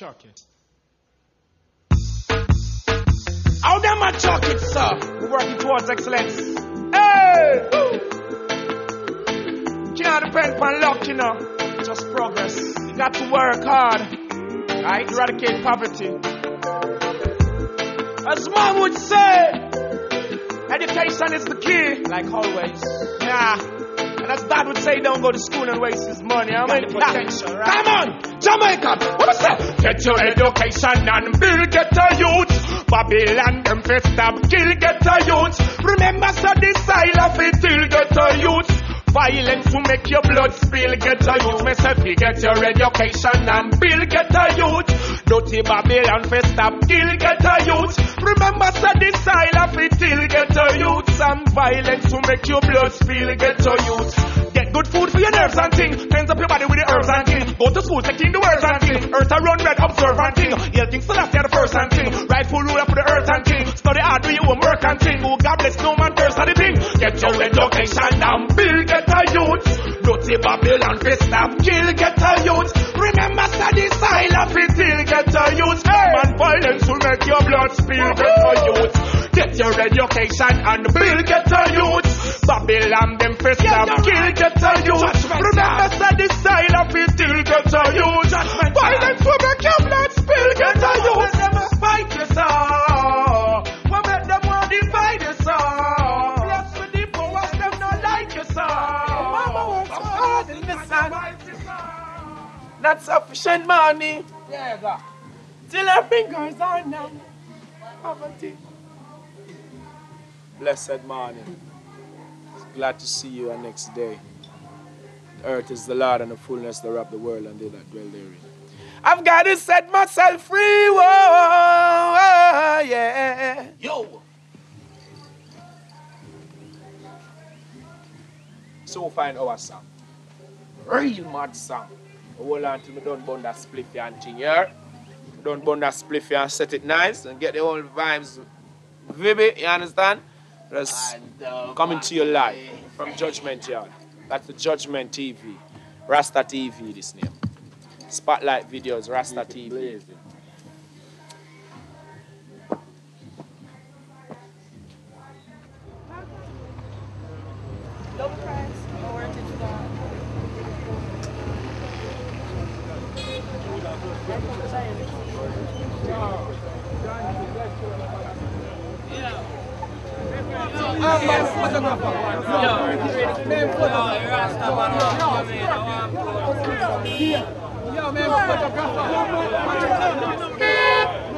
chuck it. How them a chuck it, sir? We're working towards excellence. Hey! Can't depend upon luck, you know. Just progress. You got to work hard. Right? Eradicate poverty. As mom would say, education is the key. Like always. Yeah. And as dad would say, don't go to school and waste his money. I mean, potential, right? Come on, Jamaica. What was that? Get your education and build, get a youth. Babylon, them fist stop, kill, get a youth. Remember, so this style of it till get a youth. Violence to make your blood spill, get a youth. Myself, you get your education and build, get a youth. Dirty Babylon, fist stop, kill, get a youth. Remember, so this style of it till get a youth. Some violence to make your blood spill, get a youth. Get good food for your nerves and thing. Cleanse up your body with the herbs and thing. Go to school, taking the words and thing. Earth a run red, observe and thing. Yell things to last, the first and thing. Rightful ruler for the earth and thing. Study hard, do your homework and thing. Oh, God bless no man curse the thing. Get your education and build, get a youth. Dirty Babylon, fist stop, kill, get a youth. Remember, study style of it till get a youth. Hey. Man, violence will make your blood spill, get a youth. Get your education and build, get a youth. Babylon, them fist stop, kill, get a youth. Remember, study style of it till get a youth. Violence will make your blood spill, get a youth. Fight your soul. What make them want to divide your soul? Bless with the powers, them not like your soul. Mama works hard in the sun. Not sufficient money. Yeah, God. Till her fingers are numb. Poverty. Blessed morning. Glad to see you the next day. The earth is the Lord and the fullness thereof the world and they that dwell therein. I've got to set myself free. Whoa, yeah. Yo. So find our song. Real mad song. Hold on till me done burn that spliffy and thing here. Don't burn that spliffy and set it nice and get the whole vibes vivid, you understand? Just uh, coming to your life from Judgement Yard. That's the Judgment TV. Rasta TV, this name. Spotlight videos, Rasta TV. Ambar, ottakaa Joo. Me ei Joo, hyvästä varoa. Joo, me ei ottakaa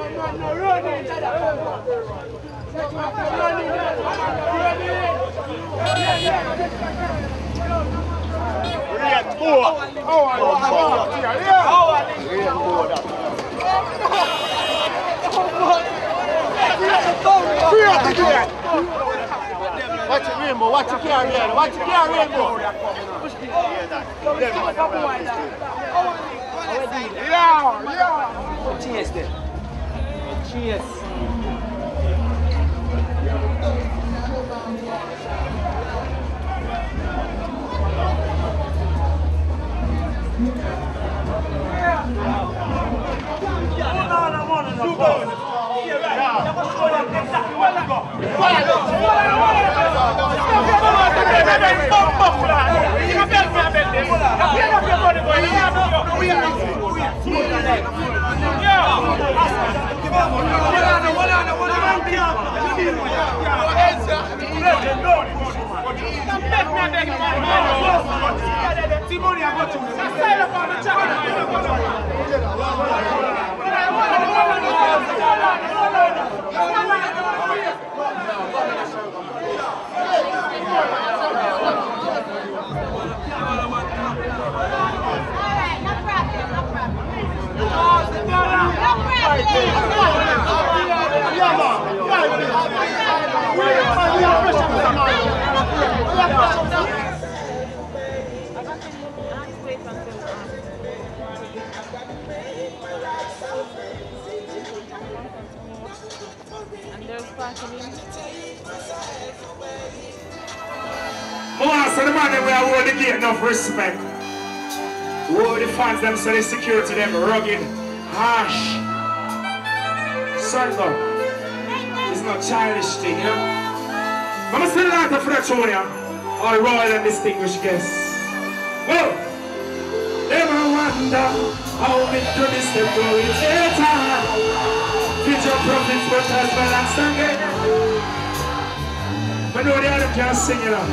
No, running, running, running. Riet tuo! Kauan tuo! Kauan tuo! Riet tuo! Riet tuo! Carry rainbow. Yeah, yeah. Cheers. Cheers. And there's parking in. I want to say the man we are hold the gate enough respect. The fans them so the security them rugged Harsh. Sungo. It's not childish thing, you know? Still like a Fratronia. All royal and distinguished guests. Whoa! Never wonder how we do this to go in time. Future prophets, but as well as again. But no, the other can't sing, you know.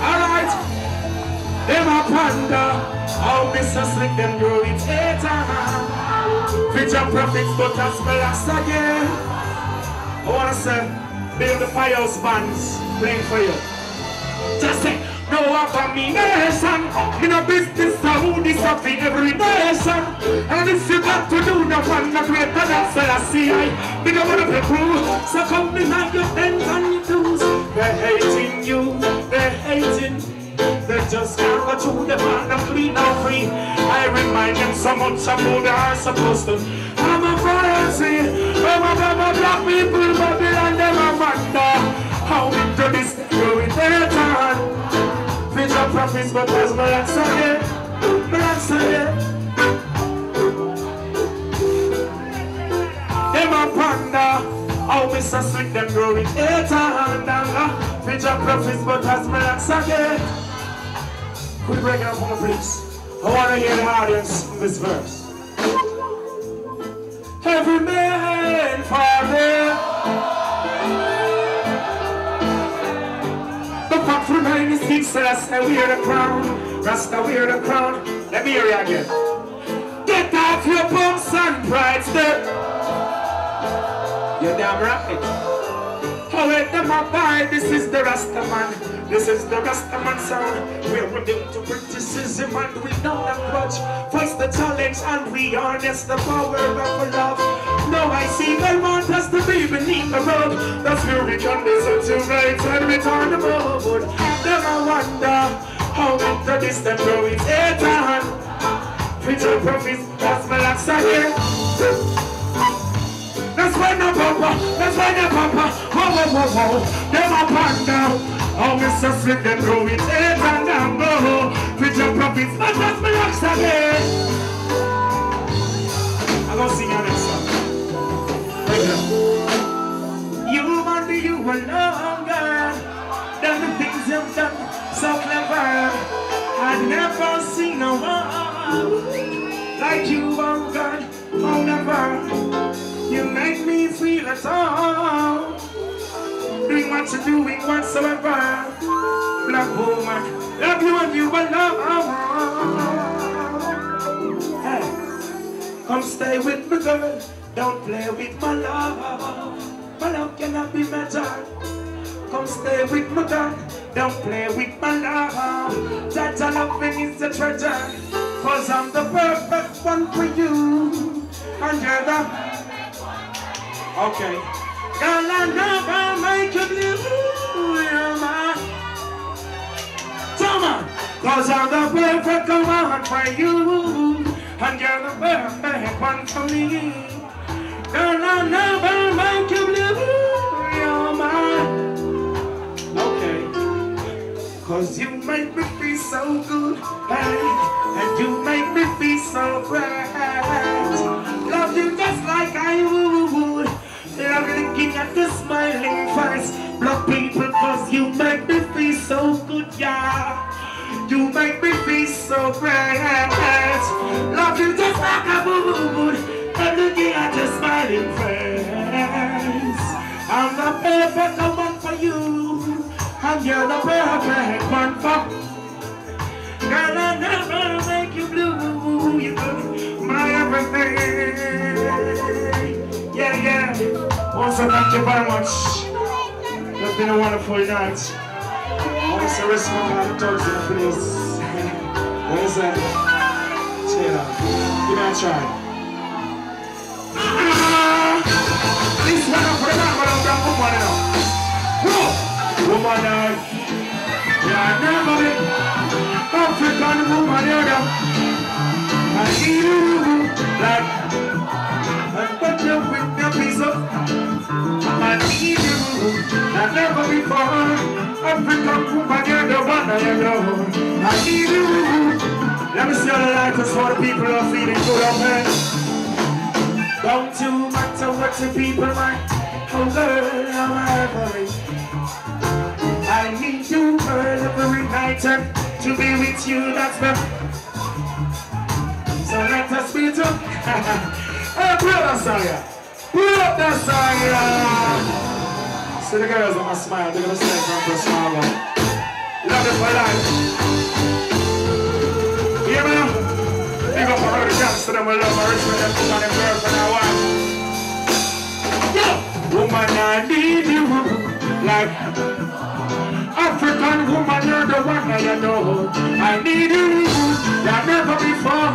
Alright. Them a ponder how Mr. Slick them grow it time. Future prophets, but as well as again. I wanna say, build the firehouse bands playing for you. Just say, no abomination. In a business, this up in every nation. And if you got to do the one, not greater than Selassie, I big up on the people. So come behind your ends and your toes. They're hating you, they're hating. They just can't go through the man of clean and free. I remind them so much of they are supposed to. I'm a royalty. I'm a blah, black people, Babylon, them a wonder. How we do this, do it turn. Future prophets, but as my last again, my last again. Them a ponder. How Mr. Slick them growing eight and uh, Future prophets, but as my last again. Could you break it up for me, please? I want to hear the audience sing this verse. Every man him. The remains speaks to us and wear the crown. Rasta wear the crown. Let me hear you again. Get off your bumps and pride step. You're damn right. Let them abide. This is the Rasta man. This is the Rasta man sound. We're immune to criticism and we don't grudge. Face the challenge and we harness the power of love. Now I see they want us to be beneath the rug. That's where we can listen to right and return the mode. Then I wonder how into this them grow it eight and Future prophets, that's my last here. Oh, Mr. Grow it and down low. Future prophets, but that's my last again. I'm gonna sing your next song. You and you are longer than the things you've done. So clever. I never seen no one like you, oh God, oh never. You make me feel at all. Doing what you're doing whatsoever. Black woman, love you and you alone. Hey, come stay with me, girl. Don't play with my love. My love cannot be measured. Come stay with me, girl. Don't play with my love. That your loving is a treasure. Cause I'm the perfect one for you. And you're the Okay. Girl, I never make you blue, you're my on, cause I'm the perfect one for you, and you're the perfect one for me. Girl, I never make you blue, you're my Okay. Cause you make me feel so good, hey, and you make me feel so bright. Love you just like I would. Looking at the smiling face. Blood people, cause you make me feel so good, yeah. You make me feel so bright. Love you just like I would. Love looking at your smiling face. I'm the perfect one for you. And you're the perfect one for Girl, I never make you blue. You're my everything. Yeah, yeah. Also, thank you very much. It's been a wonderful night. Also, in the place. What is that? Chill out. Give me a try. This one for the but I'm one now. Woman, uh, yeah, never been African woman, you know. I need you like and put you with your piece of I need you like never before African woman, you're the one I know I need you Let me see all the light, cause all the people are feeling good up here Don't you matter what the people might. Oh girl, I'm ivory. I need you, girl, every night and to be with you. That's the. So let us be took. hey, pull up that song, yeah. Pull up that song, yeah. See the girls on my smile. They're gonna say from the smile. Love it for life. Me now? Big up all the girls to them we love and respect them for them girlfriend and wife. Yeah. Woman, I need you like African woman, you're the one I know. I need you like never before.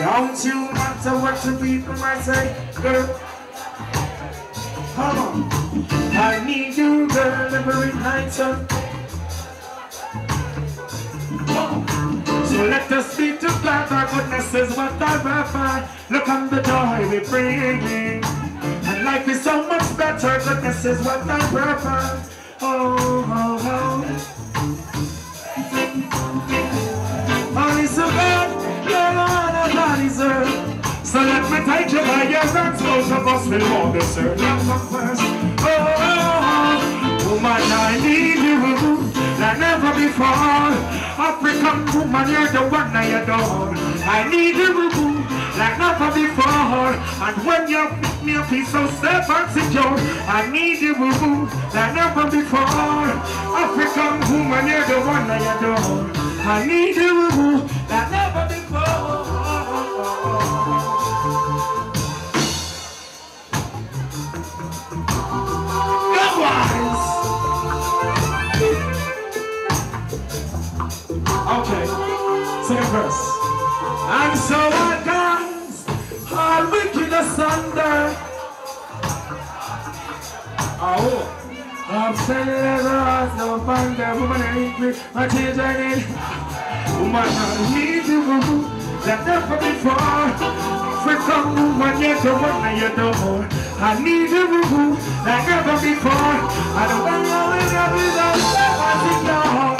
Don't you matter what the people might say, girl. Come on. I need you, girl, every night, son. So let us be together, goodness is what I refer. Look on the joy we bring. And life is so much better, goodness is what I prefer. Oh, oh, oh. All is so good, you're all that I deserve. So let me take you by your hands, both of us will walk this earth. Love come first. Oh, oh, oh, woman, I need you like never before. African woman, you're the one I adore. I need you like never before. And when you pick me up, it's so safe and secure. I need you like never before. African woman, you're the one I adore. I need you like never Okay, second verse. And so I dance, all wicked asunder. Oh, I'm saying there's a no wonder, woman ain't me, my I need. Woman, I need you, that never before. African woman, you're the one I adore. I need you, like never before. I don't want to know if you're without I think now.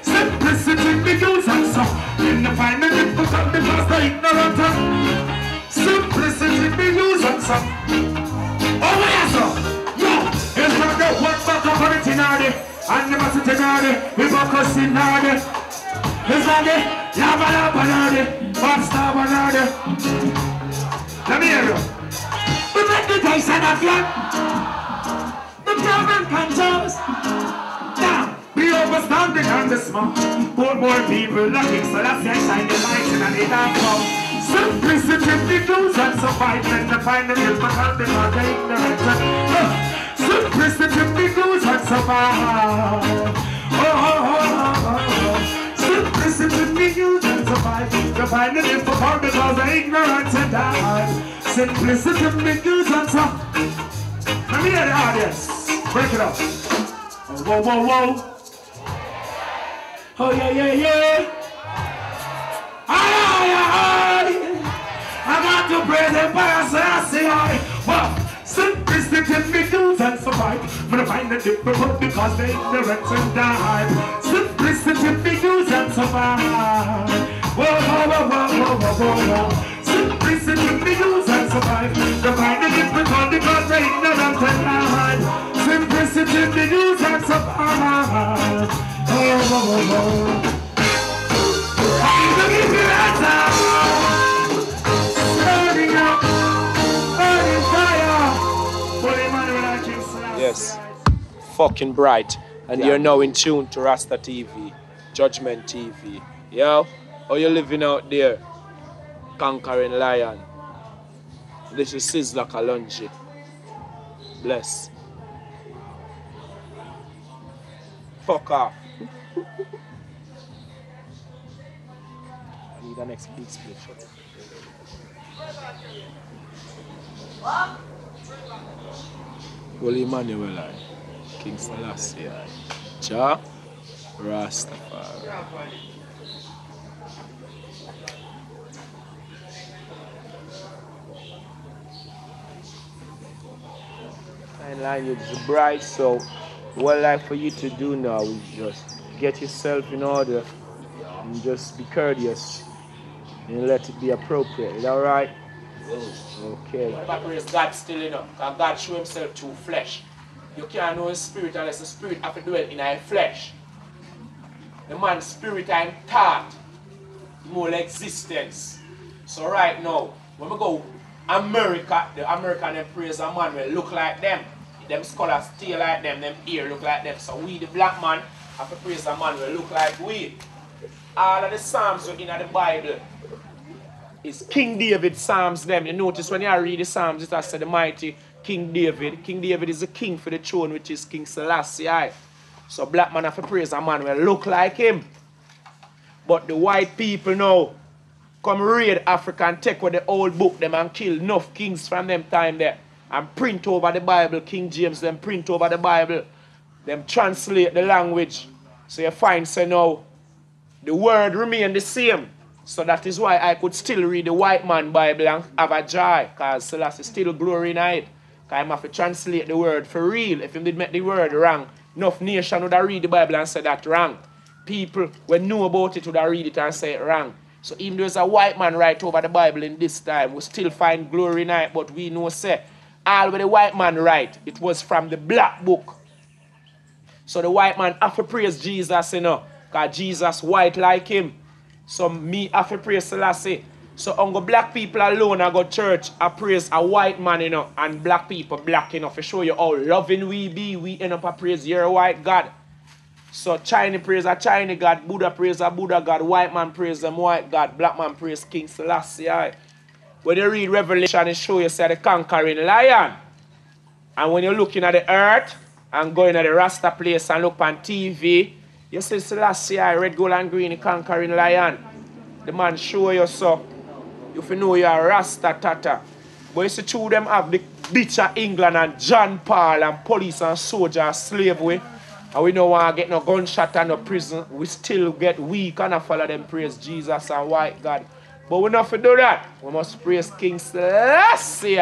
Simplicity in use. And find the they ignorant. In use answer. Oh, the one in. And the in in. Let me hear you. We make the dice and. The German controls. Be overstanding on the smoke. More, more people looking, so that's why shine the light in the dark hole. Simplicity, the and the in my ignorance. Uh, Simplicity, the news and. Oh, oh, oh, oh, oh. Simplicity, the news and survival. The because of ignorance and die. Simplicity, the and survival. Let me hear the audience. Break it up. Oh, whoa, whoa, whoa. Oh, yeah, yeah, yeah. Aye, aye, aye. I got to praise him by a say, aye. Well, simplicity me do and survive. I find the difficult because they ignorant and die. Simplicity do and survive. Whoa, whoa, whoa, whoa, whoa, whoa, whoa. Simplicity do and survive. To find the difficult because they ignorant and die. Simplicity do and survive. Yes. Fucking bright. And Yeah. you're now in tune to Rasta TV, Judgment TV. Yo, How you living out there? Conquering lion. This is Sizzla Kalonji. Bless. Fuck off. I need the next big split shot. Holy Emmanuel, I. King Selassie, I. Jah Rastafari. Language is bright, so what I like for you to do now is just get yourself in order and just be courteous and let it be appropriate. Is that alright? Okay. About praise God still enough? Because God show himself through flesh. You can't know his spirit unless the spirit have to dwell in our flesh. The man's spirit and thought, more existence. So right now, when we go America, the American them praise a man will look like them. Them scholars stay like them, them ear look like them. So we the black man to praise a man will look like we. All of the Psalms in the Bible is King David Psalms them. You notice when you read the Psalms, it has said the mighty King David. King David is the king for the throne, which is King Selassie. So black man have to praise a man will look like him. But the white people now come raid Africa and take with the old book them and kill enough kings from them time there. And print over the Bible. King James them print over the Bible. Them translate the language. So you find say now the word remain the same. So that is why I could still read the white man Bible and have a joy. Because Selassie still glory in it. Because I have to translate the word for real. If you did make the word wrong, enough nation would have read the Bible and say that wrong. People when know about it would have read it and say it wrong. So even though there's a white man write over the Bible in this time, we still find glory in it, but we know say all the white man write, it was from the black book. So the white man have to praise Jesus, you know, because Jesus white like him. So me have to praise Selassie. So on black people alone I go church, I praise a white man, you know, and black people black, know, for show you how loving we be, we end up a praise your white God. So China praise a China God, Buddha praise a Buddha God, white man praise them white God, black man praise King Selassie. aye. When you read Revelation, it show you say the conquering lion. And when you're looking at the earth and going to the Rasta place and look on TV, you see Selassie, red, gold, and green, conquering lion. The man show you so. You fi know you're a Rasta tata. But you see two them have the bitch of England and John Paul and police and soldier and slave way. And we don't want to get no gunshot and no prison. We still get weak and I follow them praise Jesus and white God. But we not for do that. We must praise King Selassie.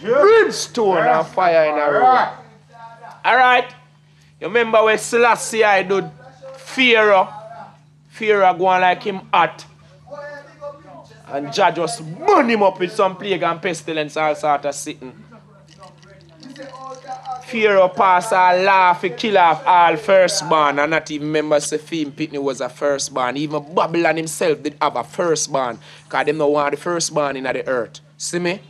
Brimstone and fire in a row. Alright. You remember when Selassie I did Pharaoh? Pharaoh going like him hot. And Jah just burn him up with some plague and pestilence all sort of sitting. Pharaoh pass a law to kill off all firstborn and not even remember Sephim Pitney was a firstborn. Even Babylon himself did have a firstborn. Because them no want the firstborn in the earth. See me?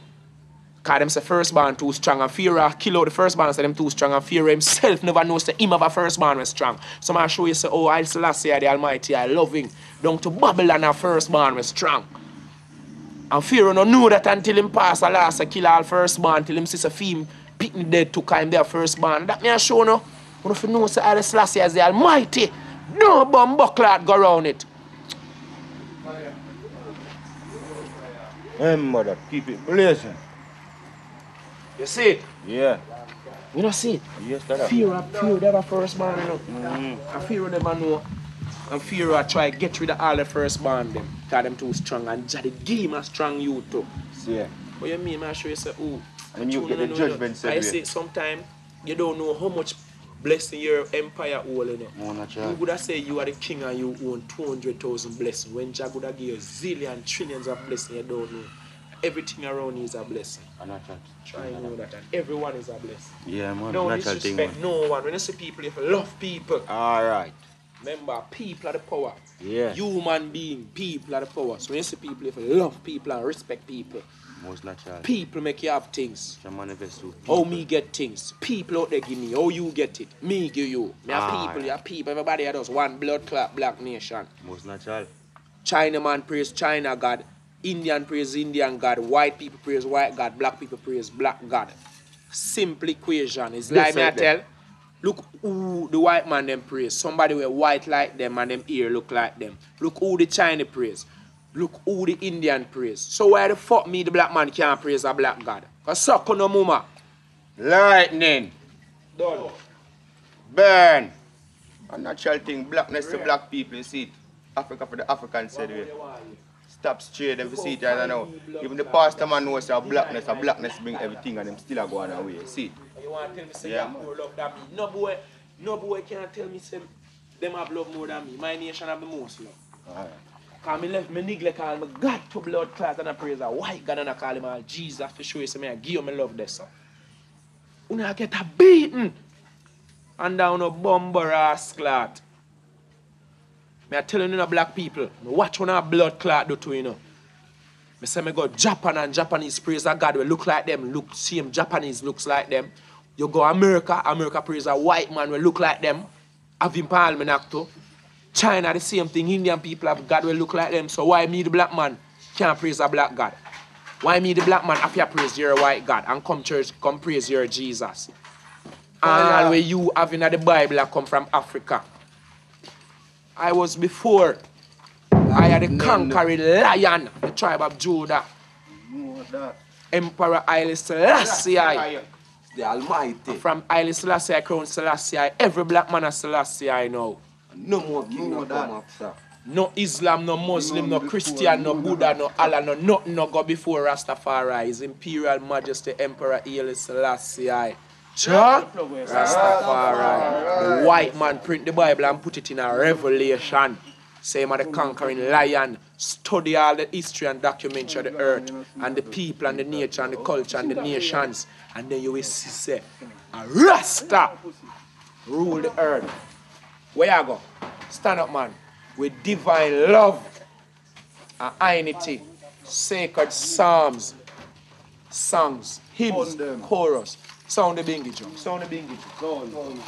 Because them say firstborn too strong and Pharaoh uh, kill out the firstborn and say them too strong and Pharaoh himself never knows that him have a firstborn was strong. So I show you say, oh, I Selassie the Almighty, I love him. Down to Babylon a firstborn was strong. And Pharaoh no know that until him pass a law say kill all firstborn till him see Sephim Pitney dead to him their firstborn. That me a show no. But if you know say Haile Selassie is the Almighty, no bomb buckler go around it. Remember that. Keep it blazing. You see it? Yeah. You don't see it? Yes, that. Fear I pure, Pharaoh, Pharaoh never firstborn, you know. Mm. And Pharaoh never know. And Pharaoh try get rid of all the firstborn them. Cause them too strong. And Jah the game a strong you too. See. But you mean, man, show you say, oh. When you get the know, judgment I said say sometimes you don't know how much blessing your empire hold, you know. No. You would have say you are the king and you own 200,000 blessings. When Jah would have give you zillion, trillions of blessings, you don't know. Everything around you is a blessing. Not sure. Try and know that. And everyone is a blessing. Yeah, man. Don't natural thing, disrespect man. no one. When you see people, you love people, Alright. remember, people are the power. Yeah. Human being, people are the power. So when you see people, you love people and respect people, Most natural. people make you have things. Can manifest through How people. me get things. People out there give me. How you get it. Me give you. Me have Ah, people, yeah. you have people. Everybody has just one blood clot black nation. Most natural. China man praise China God. Indian praise Indian God. White people praise white God. Black people praise black God. Simple equation. It's like me I tell. Look who the white man them praise. Somebody with white like them and them ear look like them. Look who the China praise. Look who the Indian praise. So why the fuck me the black man can't praise a black God? Cause suck on no mama. Lightning. Done. Burn. A natural thing. Blackness to black people, you see it. Africa for the African said way. Stop straight, them see it right now. Even the pastor man knows that blackness, a blackness bring everything and them still are going away. See. You want to tell me say Yeah, you man. more love than me? No boy, no boy can't tell me say them have love more than me. My nation have the most love. Alright. Cause me left me neglect all my God to blood clot and I praise a white God and I call him all Jesus to show you say me I give you my love there so. Una get a beaten and down a bumper ass clot. Me I telling you no black people, watch when a blood clot do to you know. Me say me go Japan and Japanese praise a God will look like them, look same Japanese looks like them. You go America, America praise a white man will look like them, have him parliament too. China the same thing, Indian people have God will look like them. So why me the black man can't praise a black God? Why me the black man have to praise your white God and come church, come praise your Jesus? And all where you having the Bible I come from Africa. I was before. I had the conquering lion, the tribe of Judah. Emperor Haile Selassie. The Almighty. From Haile Selassie, I crown Selassie. Every black man is Selassie I know. No more king no come after. No Islam, no Muslim, no Christian, no Buddha, no Allah, no nothing no go before Rastafari. His Imperial Majesty Emperor Haile Selassie. Rastafari. The white man print the Bible and put it in a revelation. Same as the conquering lion. Study all the history and documentary of the earth and the people and the nature and the culture and the nations. And then you will see say, a Rasta rule the earth. Where you go? Stand up, man. With divine love and unity, sacred psalms, songs, hymns, chorus. Sound the bingy drum. Sound the bingy drum.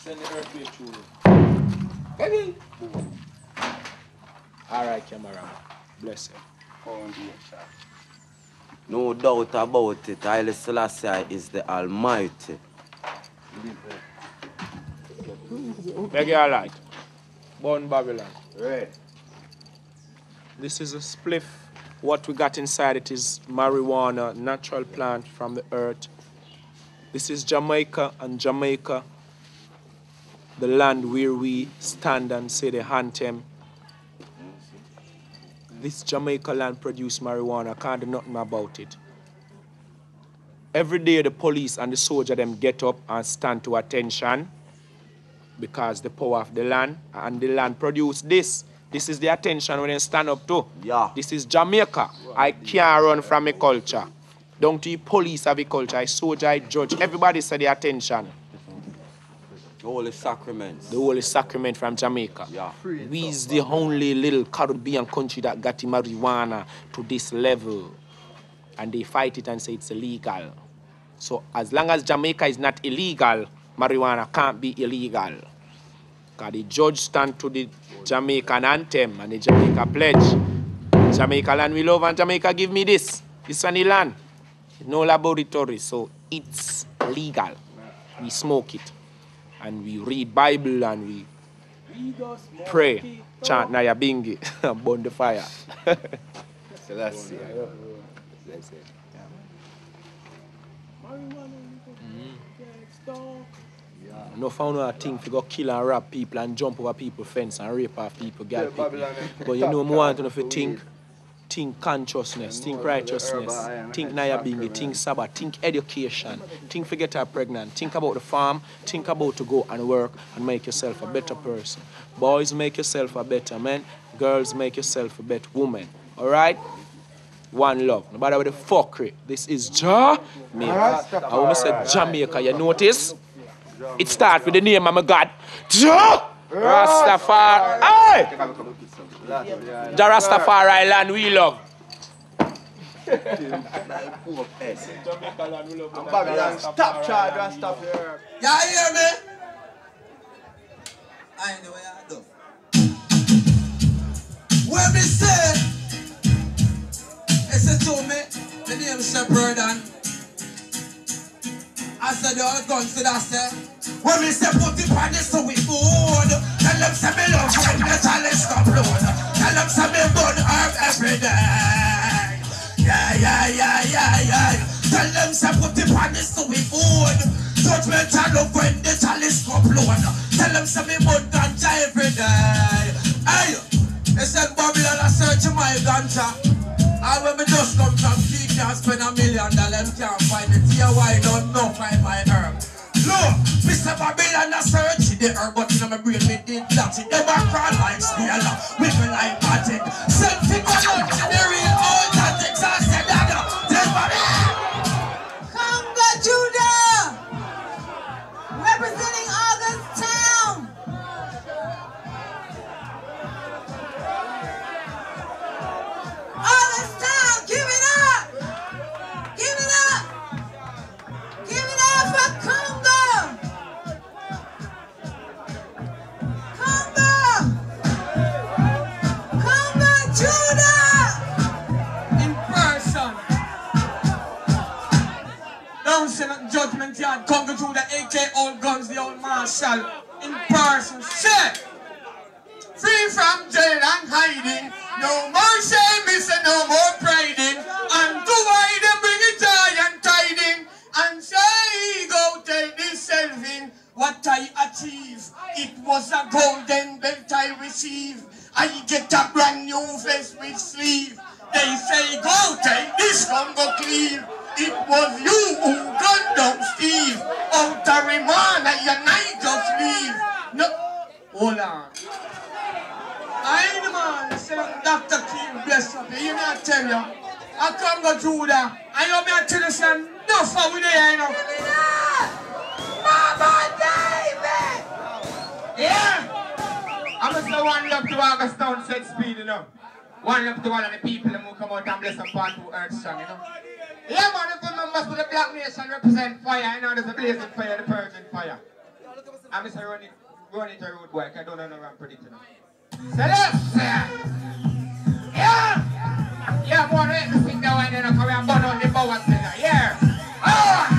Send the earth through it. Baby. All right, camera. Bless you. No doubt about it. Haile Selassie is the Almighty. Make it light. Born Babylon. Right. This is a spliff. What we got inside it is marijuana, natural plant from the earth. This is Jamaica and Jamaica, the land where we stand and say the anthem. This Jamaica land produce marijuana, can't do nothing about it. Every day the police and the soldier them get up and stand to attention because the power of the land and the land produce this. This is the attention when they stand up to. Yeah. This is Jamaica. I can't run from a culture. Down to the police of a culture, I soldier, I judge. Everybody say the attention. The Holy Sacraments. The Holy Sacrament from Jamaica. Yeah. We is the only little Caribbean country that got the marijuana to this level. And they fight it and say it's illegal. So as long as Jamaica is not illegal, marijuana can't be illegal. Because the judge stand to the Jamaican anthem and the Jamaica pledge. Jamaica land we love and Jamaica give me this. This the land. No laboratory, so it's legal. We smoke it. And we read Bible and we pray. Chant Nyabinghi. Burn the fire. Selassie. No found no thing to go kill and rob people and jump over people fence and rape off people, girl people. But you know, I want to know if you think, think consciousness, think righteousness, think Nyabinghi, think Sabbath, think education, think forget her pregnant, think about the farm, think about to go and work and make yourself a better person. Boys, make yourself a better man. Girls, make yourself a better woman. All right? One love. No matter with the fuckery. This is Jamaica. I want to say Jamaica. You notice? It starts with the name of my God. Jah Rastafari. Hey! The Rastafari land we love. Stop trying to stop here. Y'all hear me? I ain't the what I do. When me say, it's a to me, my name is Shepherd and I said, you're going to that, when me say put it on so we food. Tell them say me love when the chalice come blood. Tell them say me burn herb every day. Yeah, yeah, yeah, yeah, yeah. Tell them say put it on so we food. Judgment and love when the chalice come blood. Tell them say me burn ganja every day. Hey, they said Babylon I search my ganja. And when me just come from P can't spend a million dollars, can't find it. Here why don't know find my herb. Look, Mr. Babylon I search the herb, but in my brain me did that. It never crawl like snail, wiggle like magic. Send out not judgment yard. Come go through the AK old guns, the old marshal. In person. Say, free from jail and hiding. No more shame, me say no more priding. And to why them bring it joy and tiding. And say, go take this selfing. What I achieve, it was a golden belt I received. I get a brand new vest with sleeve. They say, go take this gun, go clean. It was you who gunned down Steve. Out of remand, and I just leave. No, hold on. I the man, say Dr. King, bless up. You know I tell you. I come go through that. I know me I tell you, say, no for we there, you know. Mama David! Yeah! I'm just the one love to August Town set speed, you know. One love to all of the people who come out and bless them part two earth strong, you know. Yeah, man, if you members of the Black Nation represent fire, you know, there's a blazing fire, the purging fire. I'm just running, running to road boy, 'cause I don't know no wrong prediction. Celeste! Yeah! Yeah, boy, let me sing that one, you know, 'cause we are burn on the bowers, you. Yeah! Oh!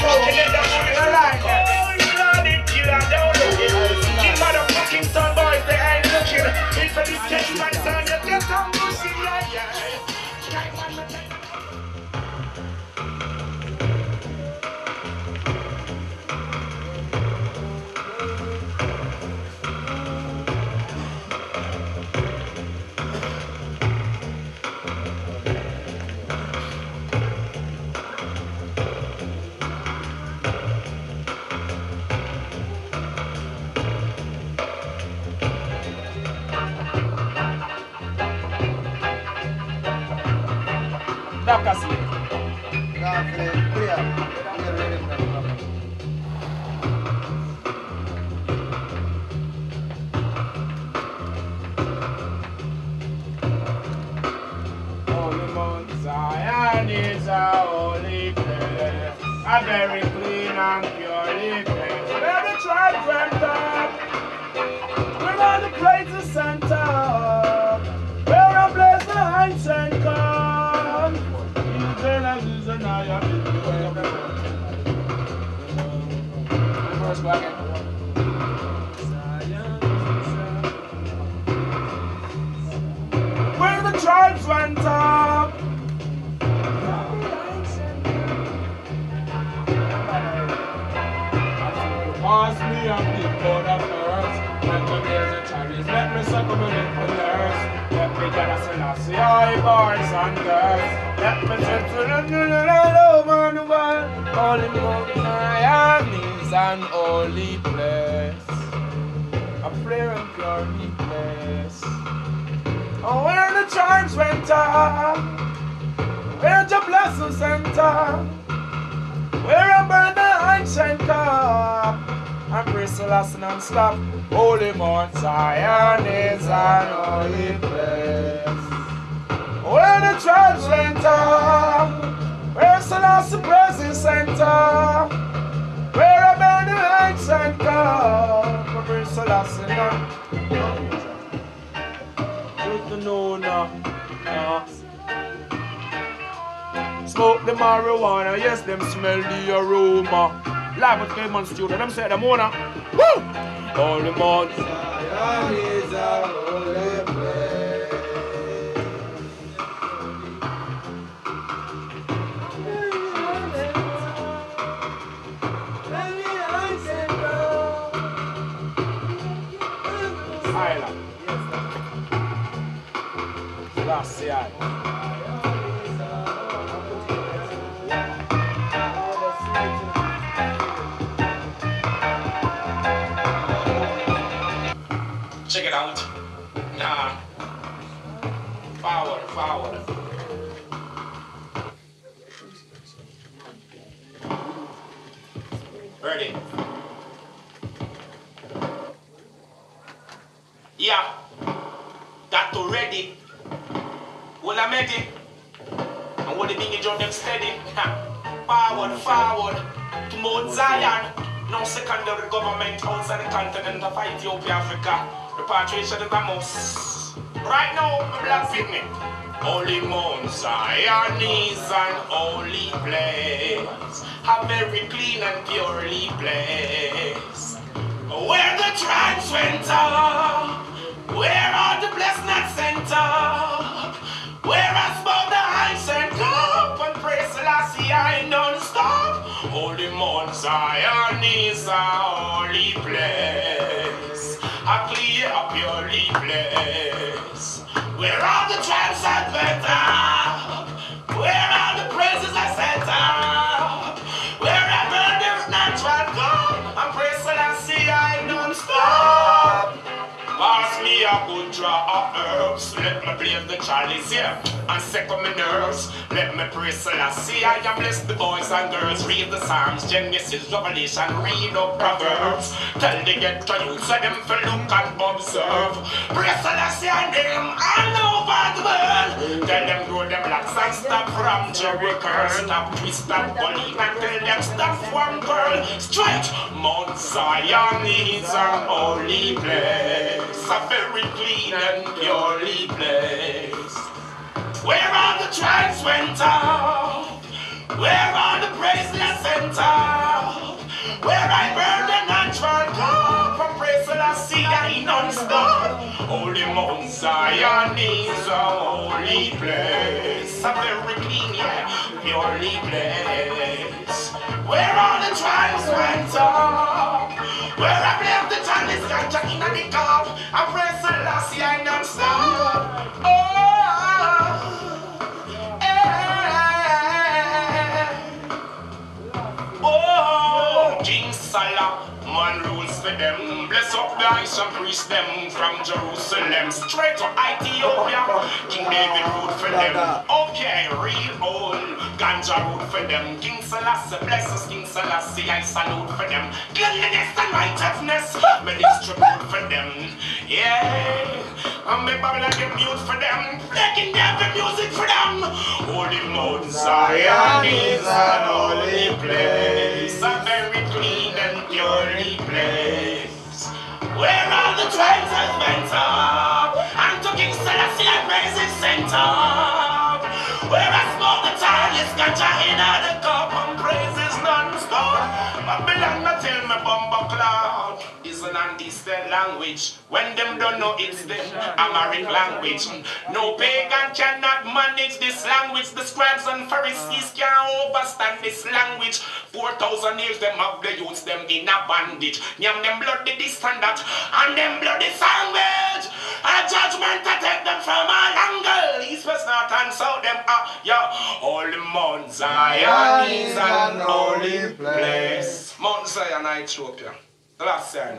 control. student, them say them wanna woo all the months. the trans winter? Where are the blessed not up, Where us both the hands sent up and praise Selassie I don't stop. Holy Mount Zion is a holy place, a clear, purely place. Where are the trans up? A good draw of herbs. Let me blaze the chalice here and second my nerves. Let me pray Selassie. I am bless the boys and girls. Read the Psalms, Genesis, Revelation, read up Proverbs. Tell the get to use of them for look and observe. Pray Selassie and them all over the world. Tell them grow them locks and stop from Jericho. Stop twist, stop bullying and tell them stop one girl. Straight Mount Zion is a holy place. A very clean and purely place. Where all the tribes went out, where all the praiseless sent out, where I burn the natural cup and praise Selassie I non-stop. Holy Mount Zion is a holy place, a very clean, yeah, purely place. Where all the tribes went out, where I left the chalice ganja in the cup, I praise Selassie I non-stop. Oh, eh. Oh, King Salah, man rules for them. Bless up the ice and priest them from Jerusalem straight to Ethiopia. King David ruled for them. Okay, real old ganja ruled for them. King Selassie, bless us, King Selassie, I salute for them. Cleanliness and righteousness, me distribute for them. Yeah, I'm a Babylon get mute for them. Making every music for them. Holy Mount Zion is an holy place, a very clean and purely place. Where all the went up, and to King I praise his center. Where I smoke the tallest ganja in the cup and praises non-stop. Babylon not tell me bumbo cloud is an undistant language. When them don't know it's the Amharic language. No pagan cannot manage this language. The scribes and Pharisees can't overstand this language. 4,000 years them have the youths them in a bandage. Nyam them bloody this and and them bloody sandwich. A judgment to take them from all angle. East, west, north and south them are yeah. Holy Mount Zion is an holy place. Mount Zion, Ethiopia. Last say I.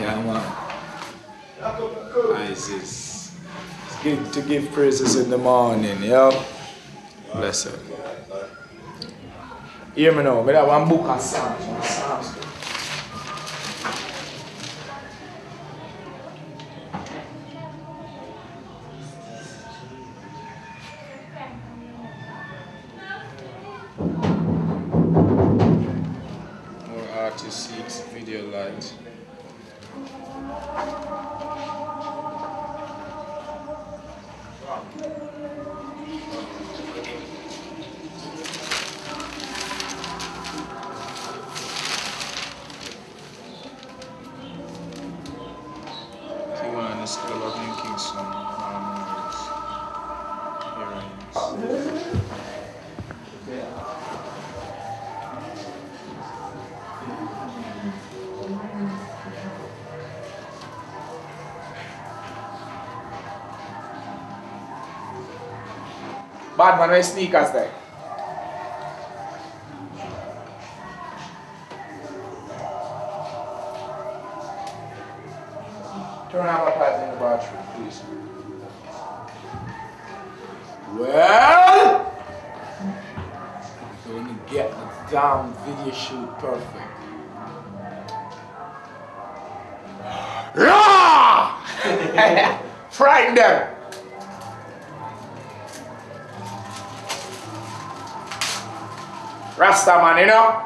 Yeah, man. Isis. It's good to give praises in the morning, yo. Bless her. Hear me now. Me that one book of Psalms. More artist seeks video light. Man, where sneakers there? Turn on my pipe in the bathroom, please. Well, so when you get the damn video shoot perfect. Rah! Frighten them. Rasta man, you know?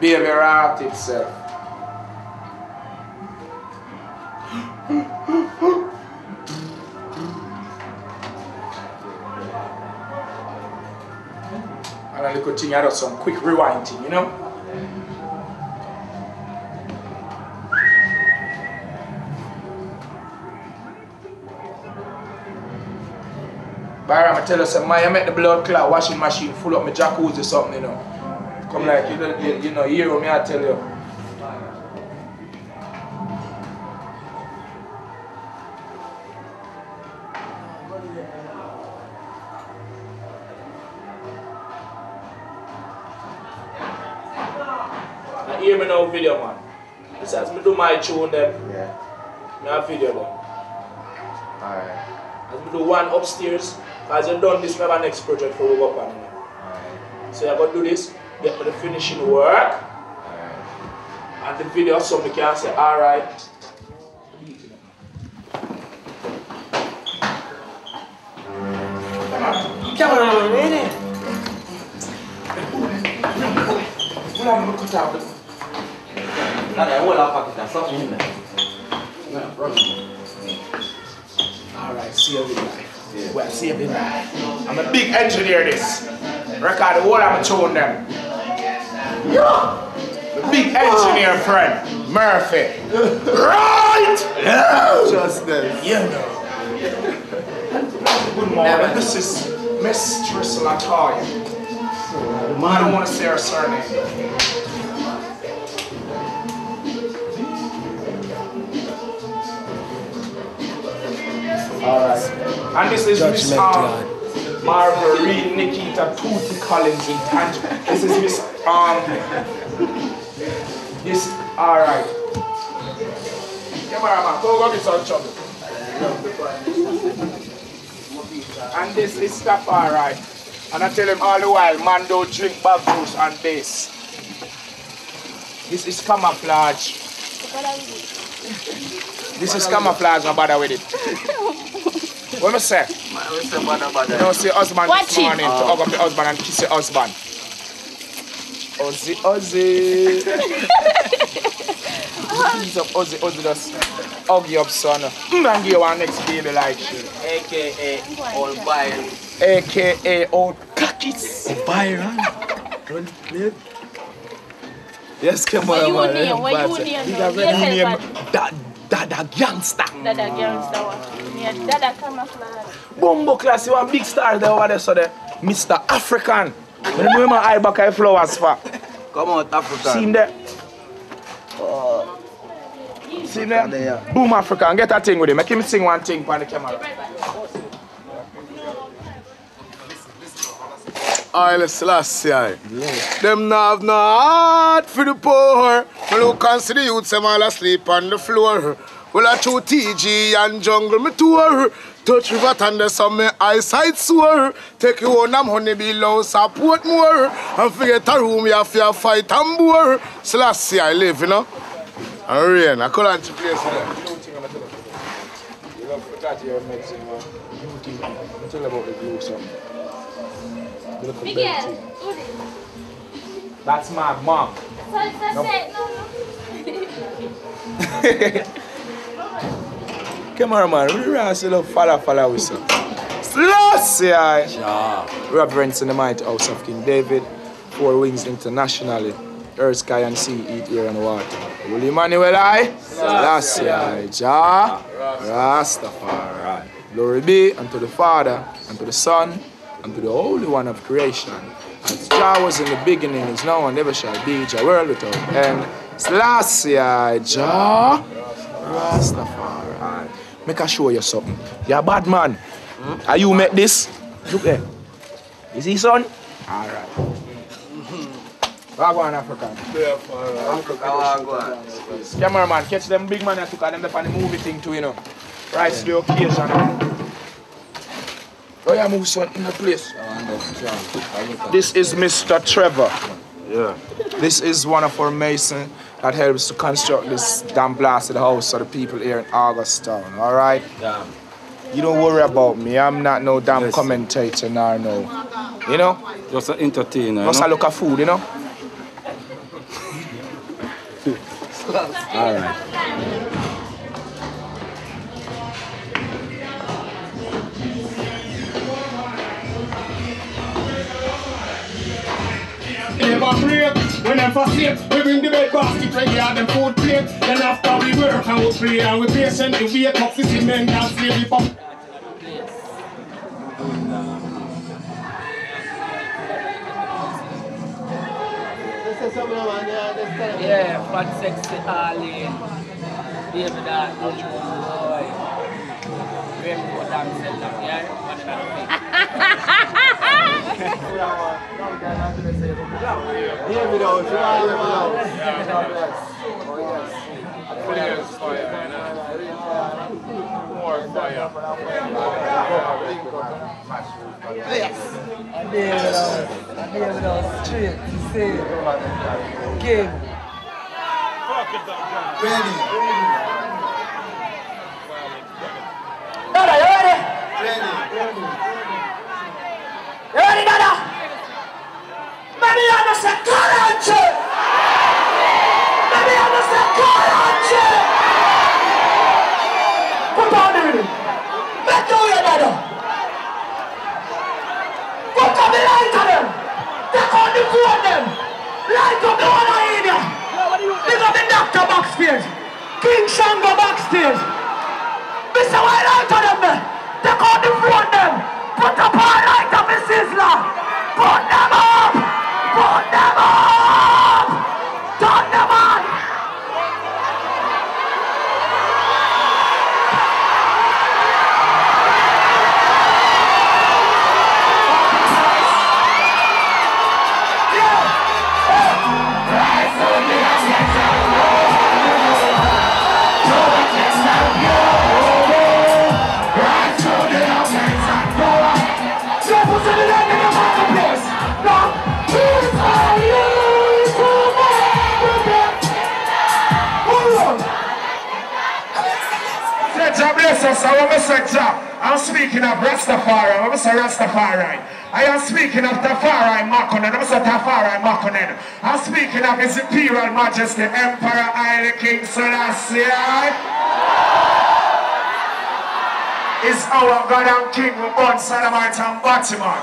Baby rat itself. And a little thing, I do some quick rewind thing, you know? Tell eh, you something, I make the blood clot washing machine full up my jacuzzi or something, you know. Come like, you know, you, you know, hear me, I tell you. Now hear me now video man. This as me do my tune them. Yeah. Me have video them. Alright. As we do one upstairs, as you done this, we have a next project for we work on. You know. So you're gonna do this, get me the finishing work, Alright. and the video so we can say, alright. Cameraman, ready? Pull out the cut out. Alright, save it life. Well, save it life. I'm a big engineer this. Record the whole of my tune them. Yeah. The big engineer friend, Murphy. Right! Just this. You know. Good morning. This is Mistress Latoya. I don't want to say her surname. Alright. And this is Miss um, Marguerite Nikita Tootie Collins in Tangier. This is Miss um this alright. Yeah, man, go go get some trouble. And this is stuff alright. And I tell him all the while, man don't drink bag juice and this. This is camouflage. This is camouflage, no bother with it. What me say? You know, say husband Watch this it. morning to hug up the husband and kiss your husband. Ozzy, Ozzy. He's up, Ozzy, Ozzy just hug you up, son. And give you one next baby like she. AKA All Byron. AKA old cookies. Byron. Yes, come What on, you man. name? What you name? He's now? a very Yes, name. Husband. Da, da, da, gangster. Dada gangster one. Yeah, Dada camouflage. Bumbo class, you want big stars there over there, so there. Mr. African. You know my eye back eye flowers for. Come out, Africa. See him there? Oh. See him there? Boom African, get that thing with him. Make him sing one thing on the camera. Haile Selassie. Them not have no heart for the poor. Me look and see the youths them all asleep on the floor. Well, I through TG and jungle me tour. Touch river thunder some me eyesight sore. Take you on them honey below support more. And forget a room you have to fight and bore. Selassie I live, you know. And rain, I to place. You love forgot your medicine, man. You think, tell about the glue something. Look at Miguel, that who thing. this? That's my mom. So, so No. say, no, no. Cameraman, we really still love follow follow with some. Selassie! Reverence in the mighty house of King David, Four Wings internationally, earth, sky, and sea, eat, air, and water. Will Emmanuel I? Selassie, Jah, Rastafari. Glory be unto the Father, and to the Son, and to the Holy One of creation. As Jah was in the beginning, is now, and ever shall be, Jah world without end. Selassie, Jah, Rastafari. Make I show you something. You're a bad man. Are you make this? Look there. Is he son? Alright. Go on, African. Cameraman, catch them big man that took them up on the movie thing too, you know. Rise to the occasion. Oh yeah, move son in the place. This is Mr. Trevor. Yeah. This is one of our masons that helps to construct this damn blasted house for the people here in August Town, alright? You don't worry about me. I'm not no damn commentator nor no. You know? Just an entertainer. Just you a look at food, you know? All right. Never break, we never sleep. We bring the bed basket ready at the food plate. Then after we work and we play and we patiently wait up to see men that slave it up. Yeah, fat sexy Arlene. David that boy. Rainbow damsel, yeah? What With us, with us, say, game. Ready. Dada, you? Ready. You ready, Dada? Maybe you understand currency. Maybe you understand currency. Put on the rhythm. Let go, your Dada. Put on the light on them. Take on the phone them. Light up the one I in ya. Big the doctor backstage. King Shango backstage. Mr. White light on them. Take on the phone them. Put up all light Sizzla. Put them up. Put them up. Say Jah bless us. I want to say Jah. I'm speaking of Rastafari. I want to say Rastafari. I am speaking of Tafari Makonnen. I'm saying Tafari Makonnen. I'm speaking of His Imperial Majesty Emperor Haile King Selassie. Is our God and King who born Sodomite and Batman.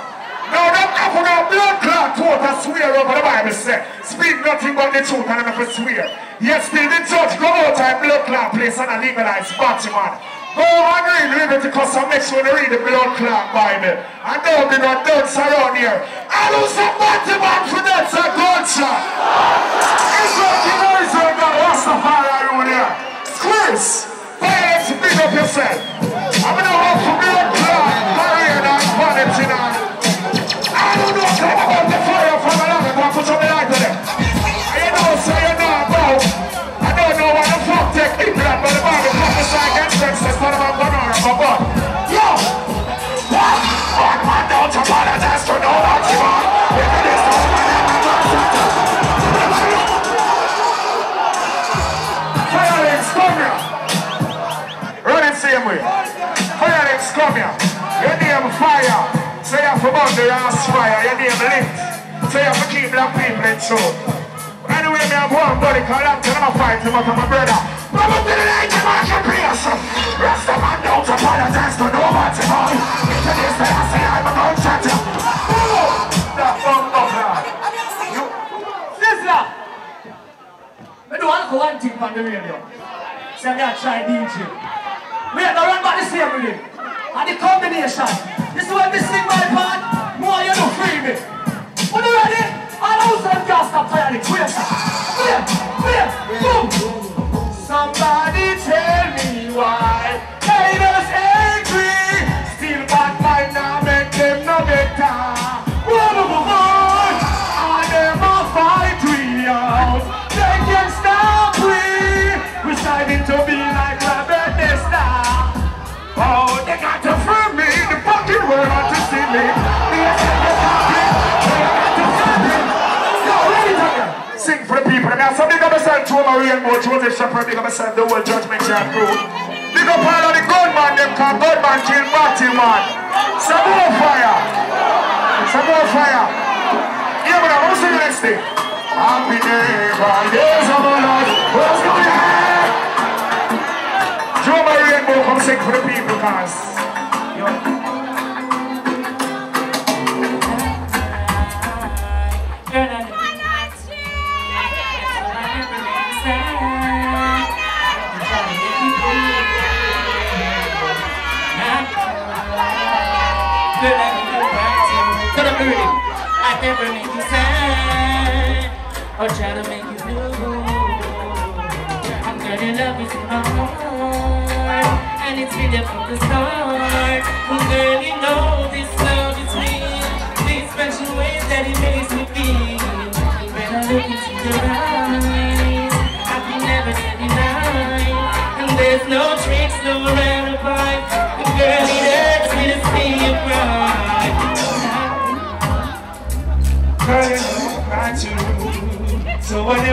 Now them couple no blood clot quote a swear over the Bible say, speak nothing but the truth and enough swear. Yes, still the judge go out and blood clot place and legalize Batman. Go and read Leviticus and make sure they read the blood clot Bible. And don't be no dunce around here. I lose some Batman for that's a gunshot. Like you know like that Rastafari around here. Squeeze. Parents, big up yourself. I'm gonna hope for blood clot. Barrier and vanity. I don't know what about the fire from another one, put some light on it. I know, say you know. I don't know what the fuck take England, but the Bible Fire. Your name fire. Say you have to keep black people in tune. Anyway, me have one buddy called up to them fight him up, my brother. Up to the you want to praise him. Rest of man don't apologize to nobody. Into this I say I'm a gunshot. Me do to one thing on the radio. Say me a try DJ. We have to run back the same rhythm. And the combination. This is when me sing my part, more you do free me. When you ready? All house them stop playing the. Wait, wait, boom. Somebody tell me why Now, so big up myself to my rainbow, Joseph Shepherd, big up myself, the whole Judgement Yard crew. Big up all of the gunman, them called gunman kill batty man. Some more fire. Some more fire. Yeah, but I'm to see you next thing. Happy neighbor, days of our life. What's going on? Joe my rainbow, come sing for the people, cause. Yo. I never make you sad or try to make you blue. I'm gonna love you heart, and it's there from the start.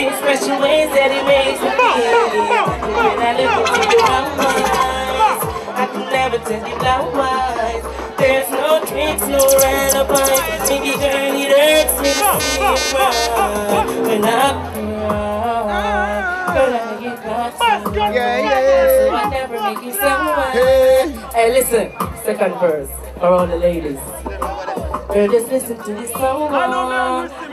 These special ways that it makes me feel. When I look into your eyes, I can never tell you lies. There's no tricks, no alibis. Baby girl, it hurts me to see you cry. When I cry, girl, I get caught. Yeah, yeah. So I never make you someone. Hey, listen, second verse for all the ladies. Girl, just listen to this song.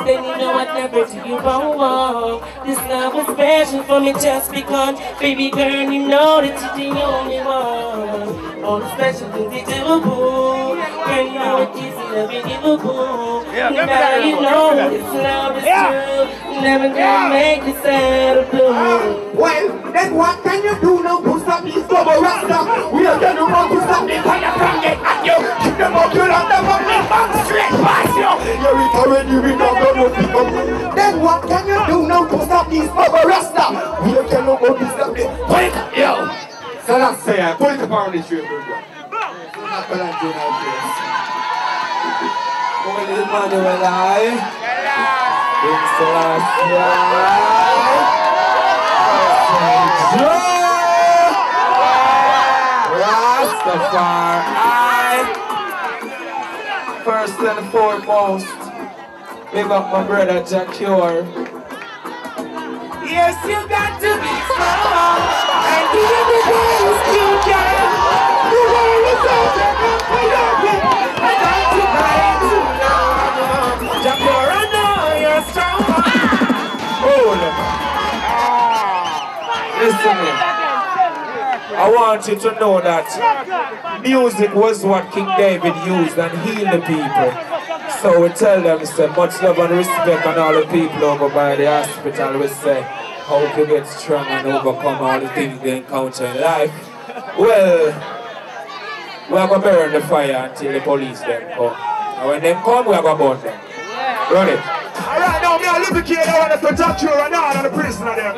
Then you know I'd never do you wrong. This love was special for me just because. Baby girl, you know that you're the only one. All the special things you do, boo. Girl, you know it's easy loving you, boo. Yeah, remember now you know this love is true. Never gonna make you sad or blue. Well, then what can you do now to stop these double rasta? We are gonna run to stop the fire from get at you. Keep them up, you on them up, they bang straight past you. You're it already, we don't know no people. Then what can you do now to stop these double rasta? We are gonna go to stop the fire, yo. So that's say, put it upon the bro. Not Selassie, Rastafari. First and foremost, big up my brother Jah Cure. Yes, you got to be strong and give the best you can. The world is open up for your people. I got to pray too long. I know you're strong. Hold Listen. I want you to know that music was what King David used and healed the people. So we tell them, say, much love and respect on all the people over by the hospital. We say, hope you get strong and overcome all the things they encounter in life. Well, we are going to burn the fire until the police them come. And when they come, we are going to burn them. Run it. Alright, now me a I want to protect you and all of the prisoner there.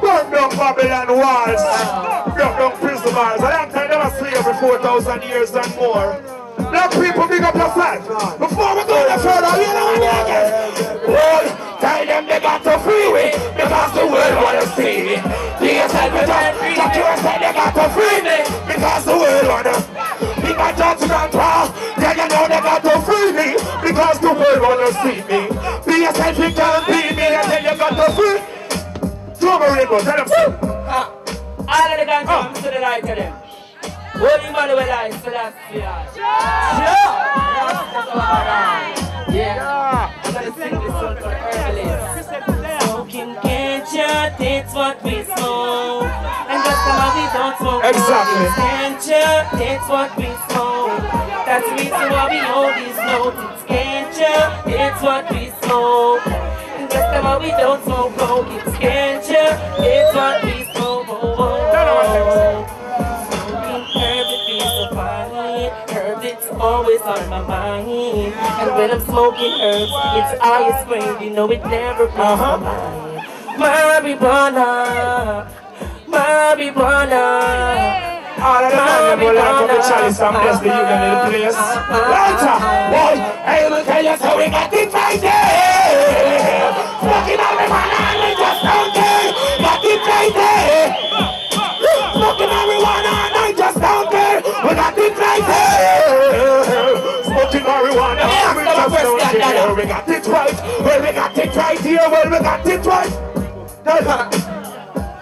Burn down Babylon walls. Ah. Burn down prison walls. A long time they were slavery 4,000 years and more. Black people big up yourself. Before we go no further, you know what I mean? Well, tell them they got to free me because the world wanna see me. They DSL me just, just you said they got to free me because the world wanna. See me. Be my judgment hall. Tell you know they got to free me because the world wanna see me. Be yourself, you can't be me. I tell you got to free. Drum a rainbow, tell them. Ah, all of the guys ah. come to the light of them. Emmanuel I Selassie. Yeah. Yeah. I'm gonna sing this one for Herbalist. Smoking ganja, that's what we smoke. And that's why we don't smoke. Exactly. Ganja, that's what we smoke. That's the reason why we always know it's ganja, it's what we smoke. And that's why we don't smoke. It's ganja, it's what we And when I'm smoking herbs, it's ice cream. You know it never comes uh-huh. Marijuana, marijuana. marijuana. All of the man will up the chalice and bless the youth in the place. Lighter, boy, I will tell you so we got it right there. Smoking on the and we just don't care. Got it right there. Smoking marijuana I just don't care. We got it right there. Smoking marijuana We got it right. Well, we got it right here. Well, we got it right.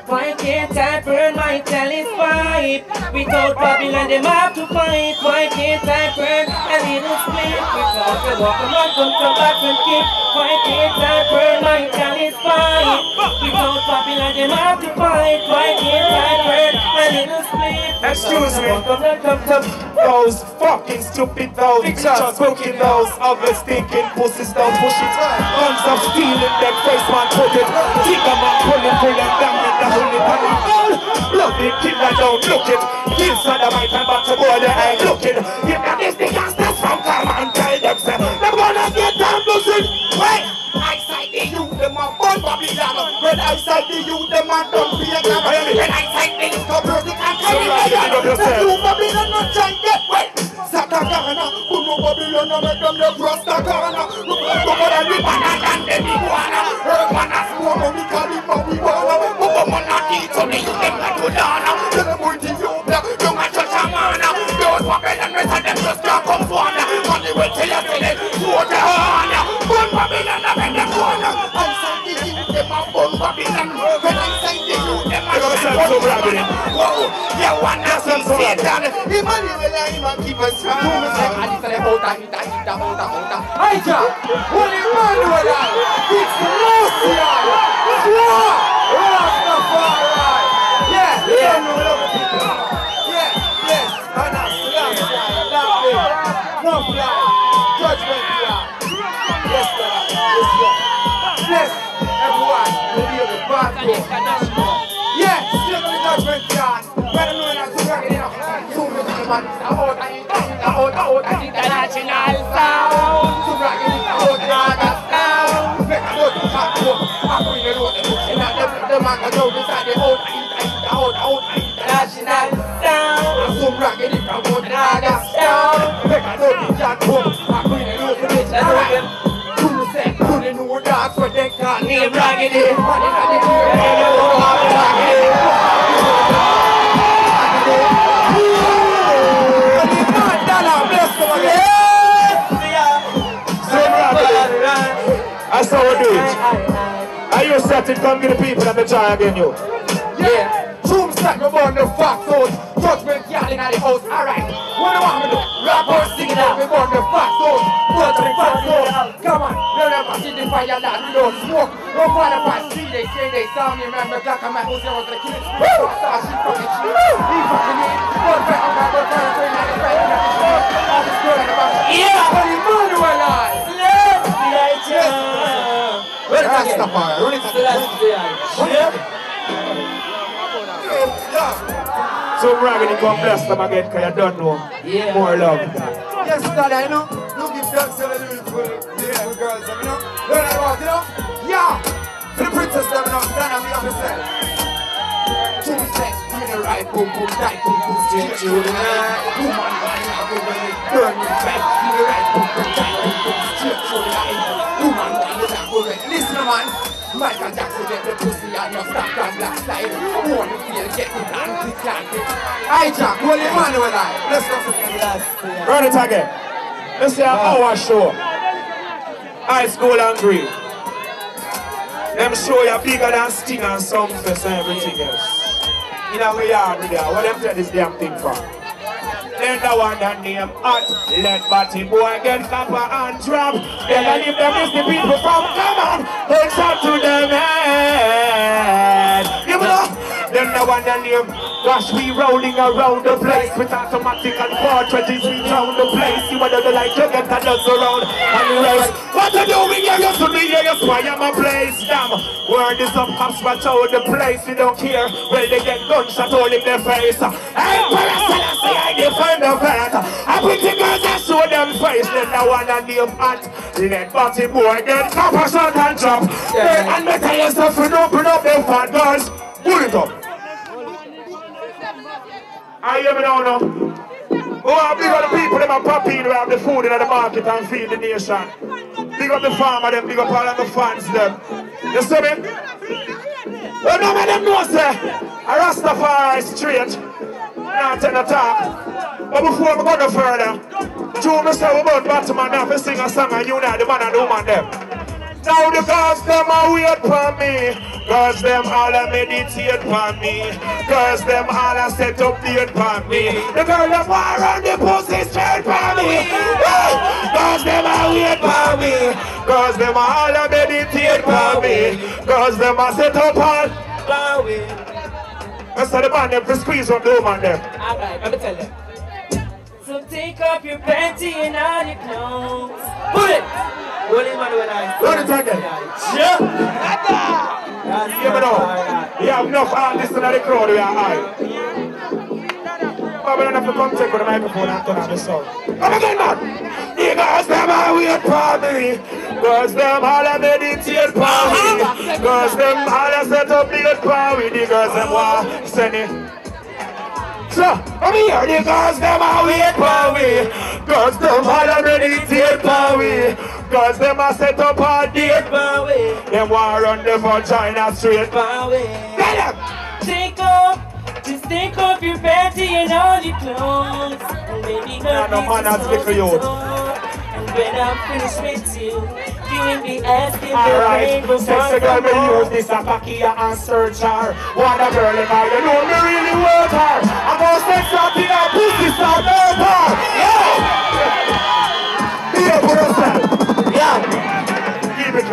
Why can't I burn my chalice pipe? Without Babylon, them have to fight. Why can't I burn a little split? Without the walk man come to back and kick. Why can't I burn my chalice pipe? Without Babylon, them have to fight. Why can't I burn a little split? Excuse me. Those fucking stupid those bitches cooking those other stinking pussies don't push it. Guns of steel in them face man put it. Tigger man pull it, pull them down the hole in the hole. Bloody killer don't look it. Kill sodomite and back to boy they ain't looking. If that is the gangsters from come and tell them say them gonna get down losing. Wait. I say the youth them a born Babylon. When I say the youth them a done be a glam. When I say the youth of Brody and Kelly. The youth Babylon not trying get wet. Satakana, who know Babylon no make them the. Look like the one and the banana and the iguana. Urban as one of the Cali marijuana. Bubba man a teach on the youth them like Udana. Tell them with Ethiopia, young and Chachamana. Those Babylon rest of them just can't come for. Money will tell you till they go to. Burn Babylon and make them wanna. I the youth them a burn Babylon. I say the youth them a Whoa, you wanna see Satan. Emmanuel, I'm a keep us strong. When Emmanuel, it's Lucian, Rastafari. Yeah. Yeah, no fly, judgment fly. Yes, brother, yes, sir. Bless everyone, the with bad Yeah, still the Judgement Yard. Better know that to bring it in. Soon as the man is out, I ain't out, out, out, international sound. To bring it in, out, raga sound. Make a good cut, good. I'm going to do it. And I them, the man can go inside the out, out, out, international sound. So bring it Good. I'm to who the new dogs, what they call me, Raggidy. Money, money, money, Raggidy. That's how we do it. Are you set it? Come get the people and me try again, you. Yeah, tombstone, you burn the facts out. Judgement Yard in the house, alright. What do you want me to do? Rapper singing out, we burn the facts out. Burn the facts out. Come on, never see the fire that we don't smoke. No matter what, see they say they me, remember Black and my house, I was the kid. Woo! Star, she fucking cheap. He fucking need. One back on my one back on my one back on my All this girl in the. Yeah! But Emmanuel, I. Yes! Run it again. Run it again. So Raggidy come bless them again because you don't know. More love. Yes, Daddy, you know. Look if that's the beautiful, beautiful girls, you know. When I walk, you know. Yeah. For the princess, them, you know. Stand on the other side. Two steps, bring the right, boom, boom, right, boom, boom, straight through the night. Woman, man, you have to burn it back. Bring the right, boom, boom, right, boom, boom, straight through the night. Woman, man, you have to burn. Listen, man. Michael Jackson get the pussy and your stop and black slide. One feel get it and it can't get. Aye, Jack, hold your man with that. Let's go. Run it again. Let's say an hour show. High school and green. Them show you bigger than Sting and Sumfest and everything else. In our yard what them tell this damn thing for? Then the one that name hot. Let Batty boy get copper and drop Then I leave them is the people from come on It's up to them head You know Then the one that name Gosh we rolling around the place With automatic and 420s we round the place. See what the like to get the nuts around And the rest What you doing here you to me here you. Why I'm a place? Damn Word is up cops watch out the place. We don't care. Well they get gunshot all in their face. Hey Paracelasi I defend the fact I pretty girls that show them face. Then the one that name hot Let Batty boy get copper shot and drop yeah. And me tell you stuff and open up them fat girls. Pull it up I hear me now, no? Oh, big up the people, a pop in, have the food in the market and feed the nation. Big up the farmer, them, big up all of the fans, them. You see me? Well, no man, them know, say, a Rastafari straight. Not in the talk. But before we go no further, say, we about Batman now, to sing a song and unite the man and the woman, them. Now the girls them a wait for me. Girls them all a meditate for me. Girls them all a set up date for me. The girl them want run the pussy straight for me! Girls them a wait for me. Girls them all a meditate for me. Girls them a set up all for me That's the man them to squeeze up the woman them. Alright, let me tell you. So take off your panty and all your clothes. Put it! What is my when I Put it again. Yeah. Give it up. You have enough artists in the crowd we are high. Babylon have to come take with the microphone and turn on the sound. Come again, man. The girls them all wait for me. Girls them all a meditate for me. Uh-huh. Girls them all a set up the me. The them want send it. So, I'm here, the girls them a wait for me Girls them all a meditate for me Girls them a set up a date for me Them want run the vagina straight. For me Tell them Take off, just take off your panty and all your clothes. And baby girl, Yeah, no man has little youth. And when I'm finished with you, you will be asking for Alright, sexy girl, me use this a cocky and search her. Want a girl in her, you know me really want her. I'm gonna sex her till her pussy start hurt her Yeah! Be up for Yeah! Keep it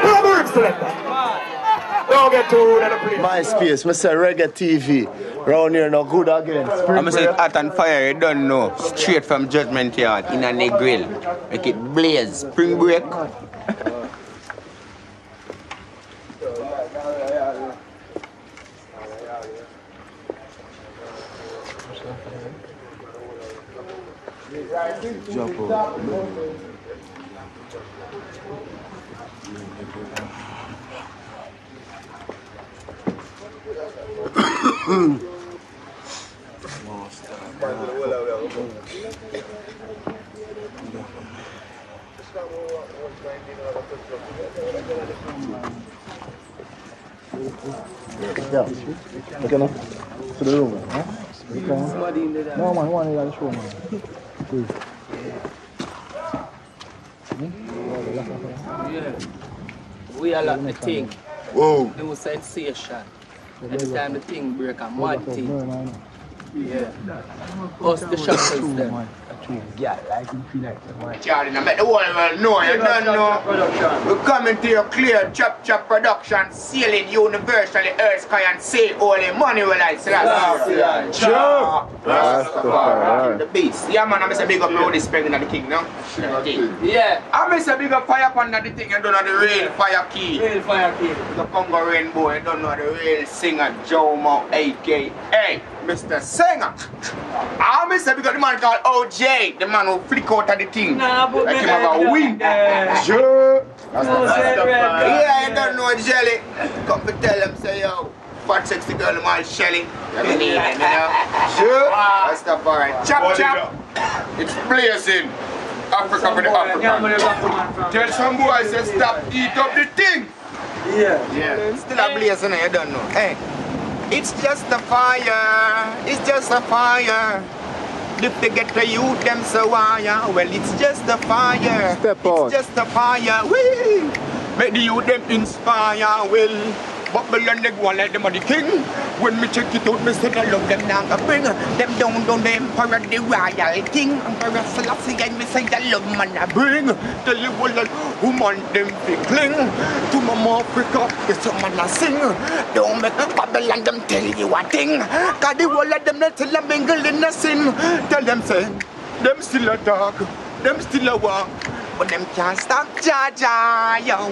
put up the selector Don't get too rude in the place MySpace, me say reggae TV. Round here no good again. I'm say break. hot and fire, you don't know. Straight from Judgement Yard in a neck grill. Make it blaze. Spring break. Yeah. Okay, now. To the room, huh? Okay. No, man, one in the show, man. Please. Yeah. We are like the thing. Whoa. Sensation. Anytime the thing break, I'm mad thing. Yeah. Us the shackles them. Yeah, like you feel like Charlie, now make the whole world know, you don't know. We're coming to your clear chop chop production, sailing universally, earth, sky, and say all the money will I say that. Sure. Rastafari. The beast. Yeah, man, I'm say big up my only spending of the king now. Yeah. I'm say big up fire upon the thing, you don't know the real fire key. Real fire key. The Congo Rainbow, you don't know the real singer, Jomo, aka Mr. Singer. I'm say because the man called OJ, oh, the man who flick out of the thing. Nah, but like him have a like win. that. Sure. No, say red. Yeah, you don't know Jelly. Come to tell him, say yo. Fat sexy girl, my Shelly. You need him, you know. Sure. That's the alright. Chop chop. It's blazing. Africa for the African. Tell some boys say stop eat up the thing. Yeah. Yeah. Still a blazing, you don't know. Hey. It's just a fire. It's just a fire. If they get the youth, them so wire. Well, it's just a fire. Step out. It's just a fire. Wee. Make the youth them inspire. Well, They go and let them are the king. When me check it out, me say I love them now. I bring them down, down the emperor, the royal king. Emperor Selassie, and me say I love man I bring. Tell you all that woman them fi cling to Mama Africa. It's a man I sing. Don't make Babylon them tell you a thing. Cause the whole of them they tell them mingle in a sin. Tell them say, them still a dog, them still a walk. But them can't stop Jaja, yo.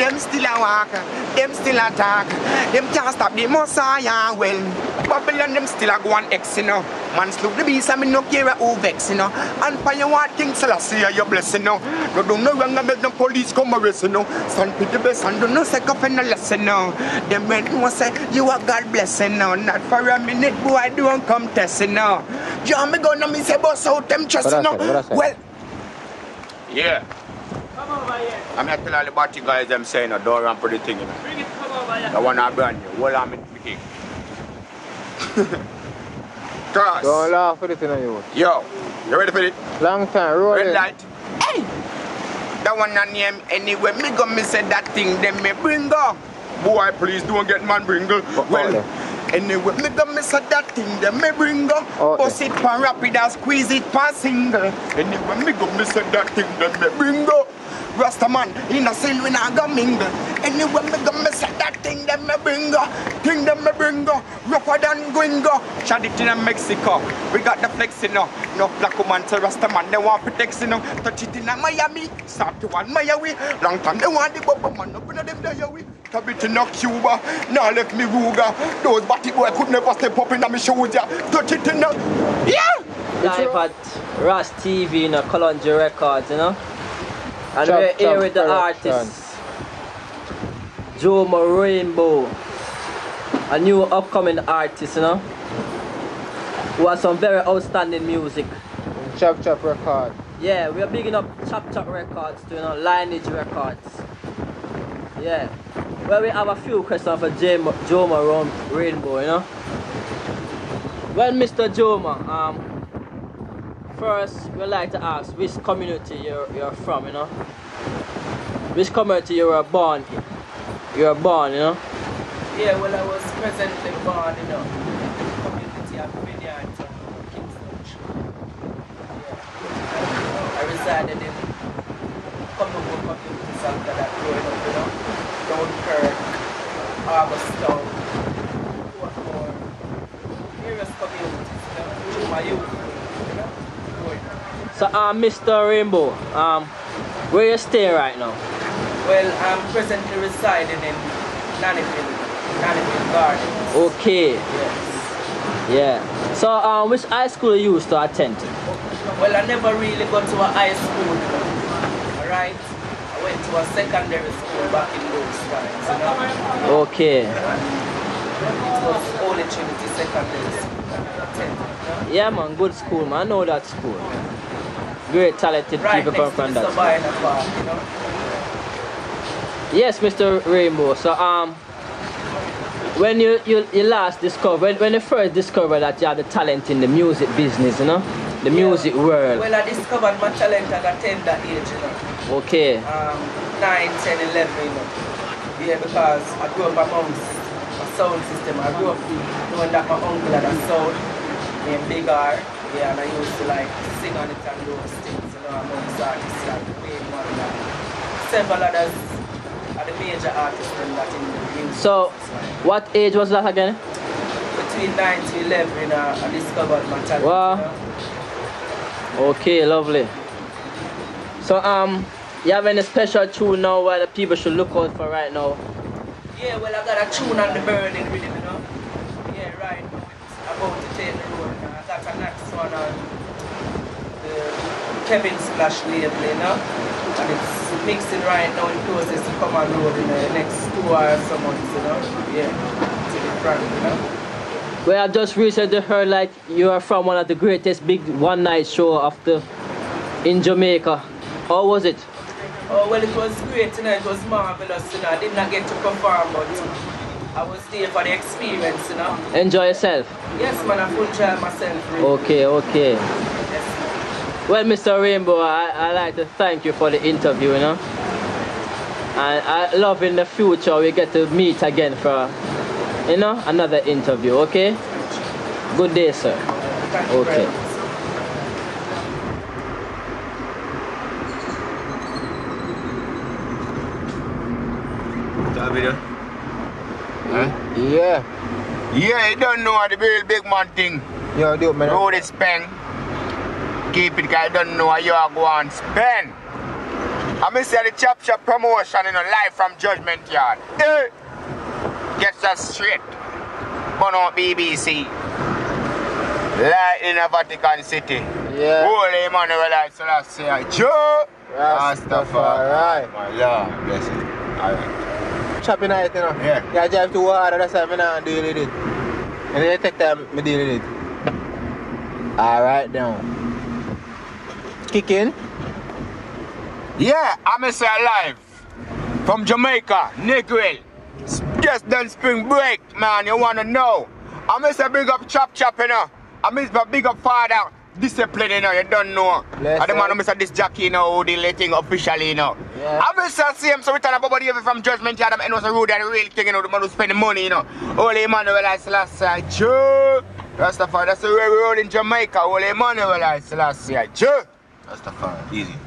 them still a walk, them still a talk. Them can't stop the Messiah well. Babylon them still a go on X, you know. Man slow the beast and me no care who vex, you know. And for your what King Selassie your blessing, you know. No do no wrong and make no police come arrest, you know. With the best and do no second in the lesson, no. Them men no say you are God blessing, no. Not for a minute, boy, I don't come testing, no. John me gonna me say boss out them chest, you know. Well, Yeah. I'm not telling all the guys them saying, no, don't run for the thing, you know. That one I brand new. Hold on, me, me king. Cross. Don't laugh for it, you know, you. Yo, you ready for it? Long time, roll Red it. light. Hey! That one a name anyway. Me go me say that thing them me bring go. Boy, please don't get man bringle. Well, anyway, me go me say that thing them me bring go. Oh, Bust it pan rapid and squeeze it pan single. Anyway, me go me say that thing them me bring go. Rasta man, in a seal we not go mingle. Anyway, me go me say that thing them me bring go. Thing them me bring go. Rougher than gringo. Shot it in Mexico. We got the flex, you know. No black woman to Rasta man, they want protection, know. Touch it in Miami. Stop to one Miami. Long time they want the bubble man up in them there, we. Tap it in Cuba. Now left me Ruga. Those batty boy could never step up in me shoes, yeah. Touch it in. Yeah! Live at Ras TV, you know, Columbia Records, you know. And we're here with the artist, Joma Rainbow, a new upcoming artist, you know, who has some very outstanding music. Chop Chop Record. Yeah, we are bigging up Chop Chop Records to, you know, Lineage Records. Yeah. Well, we have a few questions for Joma, Rainbow, you know. Well, Mr. Joma, um, first we'd like to ask which community you're, you're from, you know? Which community you were born in? You were born, you know? Yeah, well, I was presently born in a community of Vineyard, uh, Kingston. Yeah. I resided in more communities after that growing up, you know. Dunkirk, August Town, Portmore, various communities, you know, through my youth, you know. growing up. So, um, Mr. Rainbow, um, where you stay right now? Well, I'm presently residing in Nannyville, Nannyville Gardens. Okay. Yeah. So, um, which high school you used to attend? Well, I never really got to a high school, alright? I went to a secondary school back in those times, you know? Okay. It was Holy Trinity Secondary School that I attended, Yeah, man, good school, man. I know that school. Great talented Right people from that you know? Yes, Mr. Rainbow. So, um, when you, you, you last discovered, when, when you first discovered that you had the talent in the music business, you know, the music world. Well, I discovered my talent at a tender age, you know? Okay. um, 9, 10, 11, you know. Yeah, because I grew up amongst a sound system. I grew up knowing that my uncle had a sound named Big R. Yeah, and I used to like sing on it and those things, you know, amongst artists Wayne Wonder. Several others are the major artists in that in the music. So, what age was that again? Between 9 to 11, you know, I discovered my talent. Wow. You know? Okay, lovely. So, um, you have any special tune now where the people should look out for right now? Yeah, well, I got a tune on the burning rhythm, you know. Yeah, right. It's about to take the road. I got a next one Kevin Splash label, you know. And it's mixing right now in process to come on road in the next two or so months, you know. Yeah, to the front, you know. Well, I just recently heard like you are from one of the greatest big one night show of the in Jamaica. How was it? Oh, well, it was great, you know. It was marvelous, you know. I did not get to perform, but I was there for the experience, you know. Enjoy yourself. Yes, man, I full enjoy myself. really. Okay, okay. Well, Mr. Rainbow, I, I like to thank you for the interview, you know. And I love in the future we get to meet again for, you know, another interview, okay? Good day, sir. Okay. That video? Huh? Yeah. Yeah, you don't know the real big man thing. Yo, do man. Road is spend. Keep it, guy. don't know how you are going to spend. I miss the Chop Chop promotion in a live from Judgement Yard. Eh. Gets us straight. But on BBC. Light in the Vatican City. Yeah. Holy Emmanuel I Selassie. Joe. Rastafari. My Lord, bless it. Alright. Chopping night, you know. Yeah. Yeah, I drive to water, that's why I'm not deal with it. And then take time, I deal with it. Alright, down. Kick in. Yeah, I'm Mr. Alive. From Jamaica, Negril. Just done spring break, man. You wanna know? I'm Mr. Big Up Chop Chop, you know. I'm Mr. Big Up Father. Discipline, you know, you don't know. Bless I the man who Mr. This Jackie, you know, the letting officially, you know. Yeah. I'm Mr. Same, so we turn up about here from Judgement Yard, and was a rude and real thing, you know, the man who spend the money, you know. Holy Emmanuel I Selassie, Joe. Rastafari, that's the way we roll in Jamaica. Holy Emmanuel I Selassie, Joe. Rastafari, easy.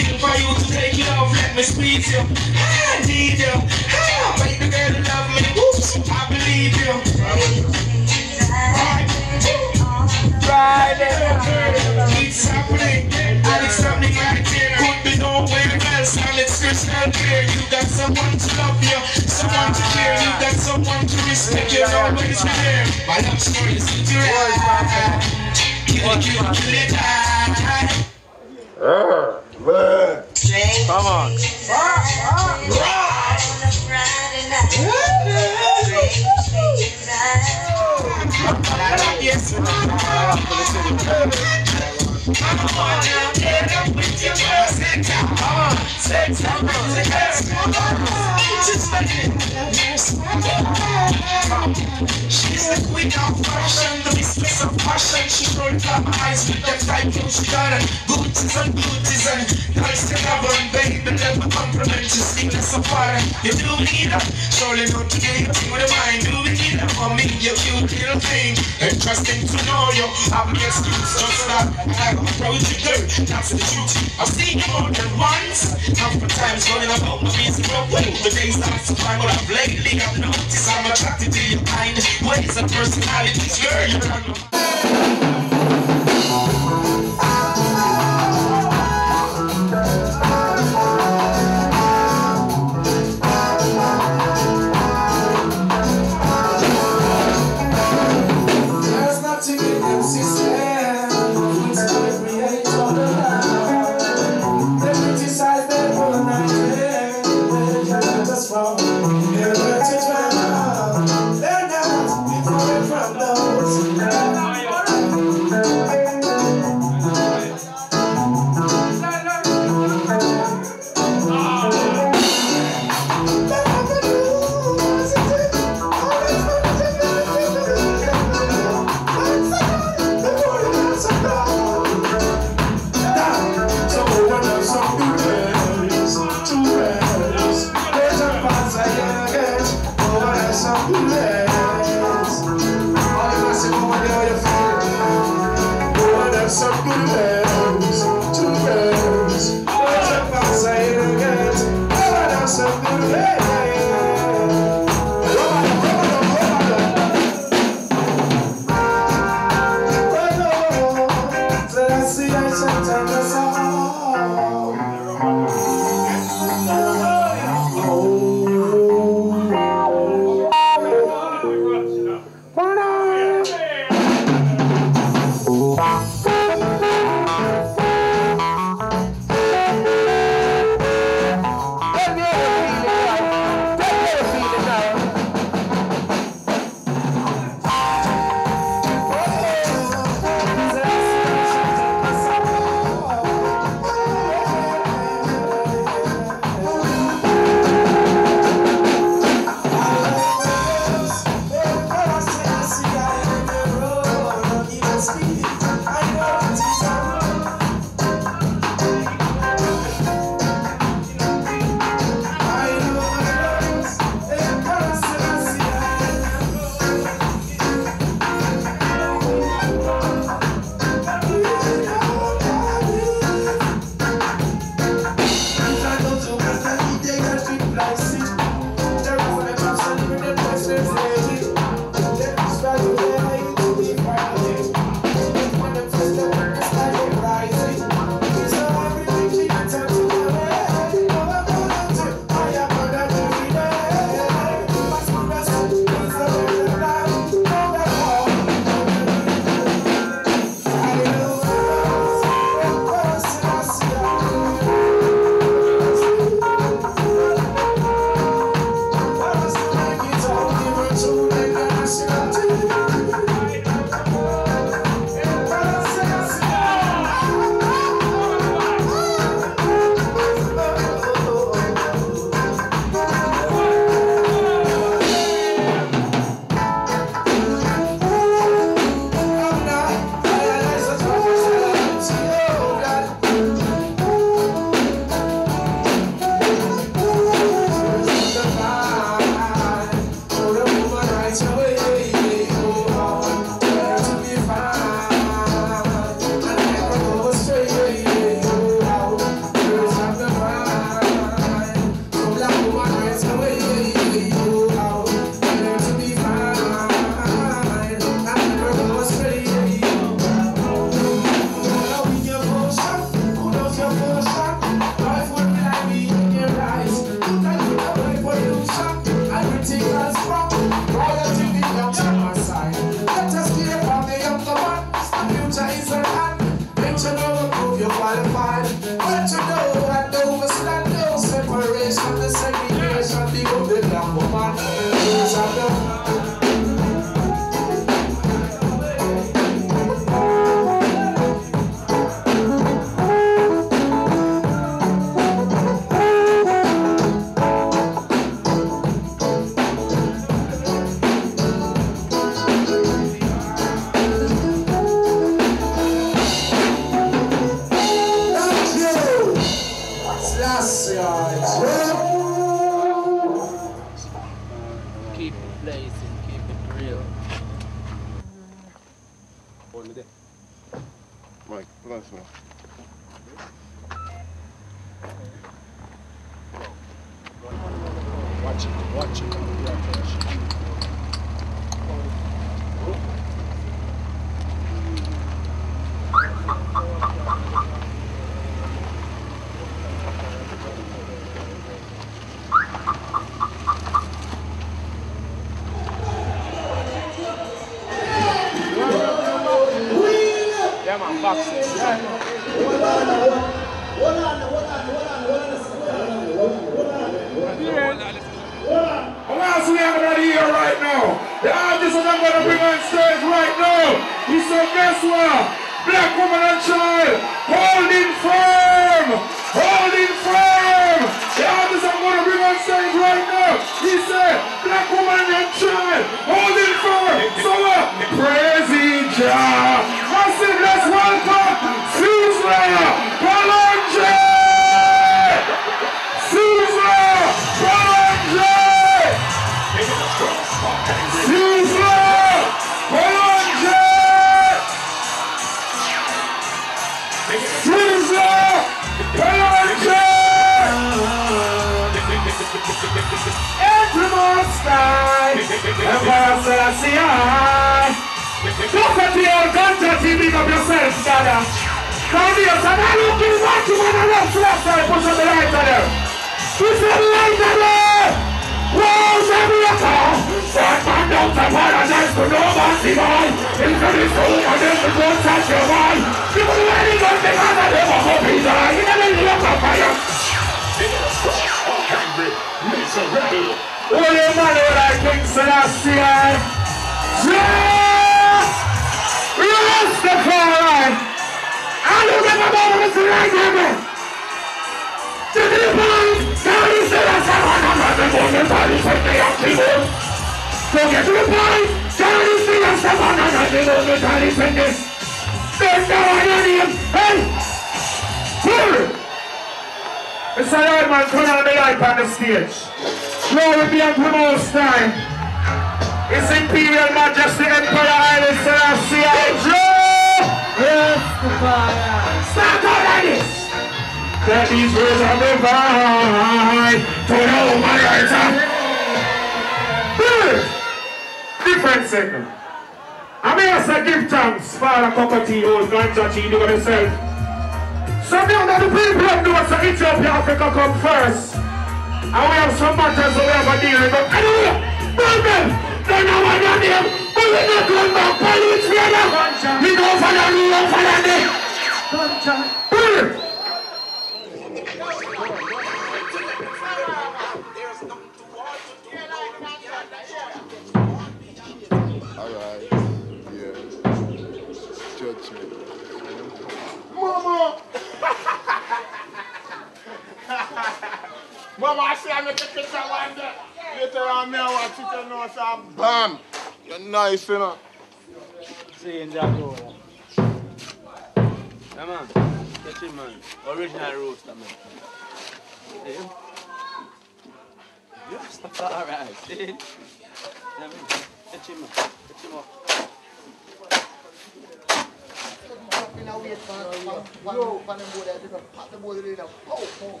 Catch him up. Yo, pan the board, I just pat the board in a pow, pow.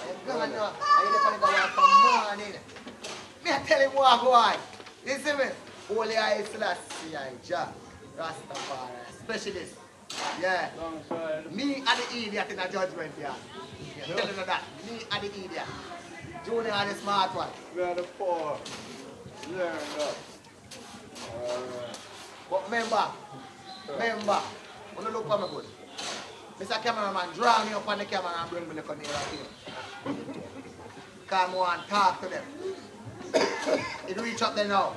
I'm gonna, I ain't pan the one from morning. Me tell him what. You me? Holy Rastafari, specialist. Yeah. Me are the idiot in a judgment here. Yeah. Tell you that. Me are the idiot. Junior are the smart one. We are the poor. Learn that. But remember, remember, when you look for me good, Mr. Cameraman, draw me up on the camera and bring me the near here. Come on, talk to them. it reach up there now.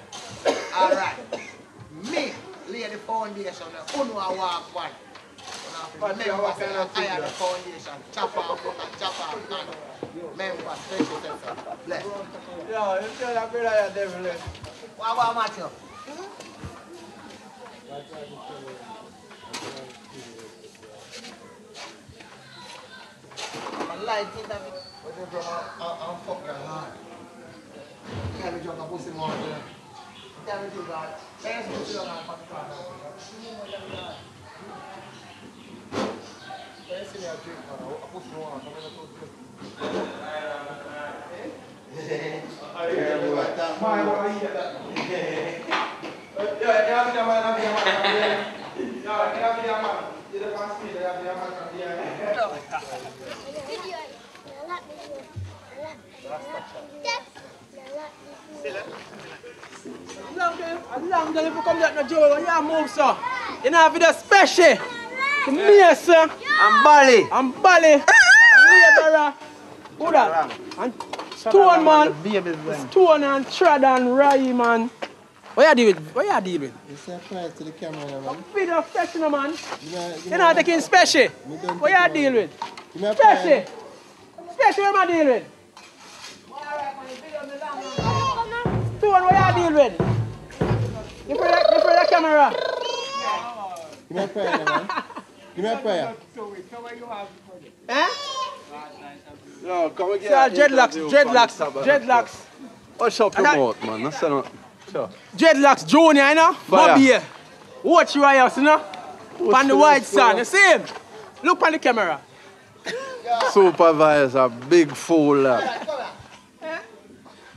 Alright. Me, lay the foundation, the uno I walk one. Remember, I am the foundation. Chop off, and chop off, hand. Remember, stretch yourself. Bless. Yo, you tell that brother you're devil. eh? What about Matthew? lại thì ta bây giờ bro ông phục cả hai hai bây giờ ta bút xin ngồi chưa ta bây giờ là em cũng chưa làm phật cả Esse é o tipo, a postura, a postura. Pussy more. Can't be do that. Let's go to the man for the car. Let's see me a drink, man. A pussy more. I'm gonna go to Long time if you come back to Joe, you. You know, have the special. The me, sir. I'm Bali. I'm Bali. Laborer. Who that? And Stone, man. Stone and Trad and Rai, man. What you deal with? What you deal with? You say price to the camera, man. Feed of special, man. Yeah, You know, taking special. What you deal with? Special. Special, what am I deal with? Stone, what you deal with? You put the, you put the camera. Give me a prayer, man. Give me a prayer. Eh? Yo, come our dreadlocks, dreadlocks, dreadlocks. What's up And your mouth, man? That's not... Sure. Dreadlocks Junior, you know? Bobby. Watch your house, you know? On the white sun, you see him? Look on the camera. Supervisor, big fool. lad.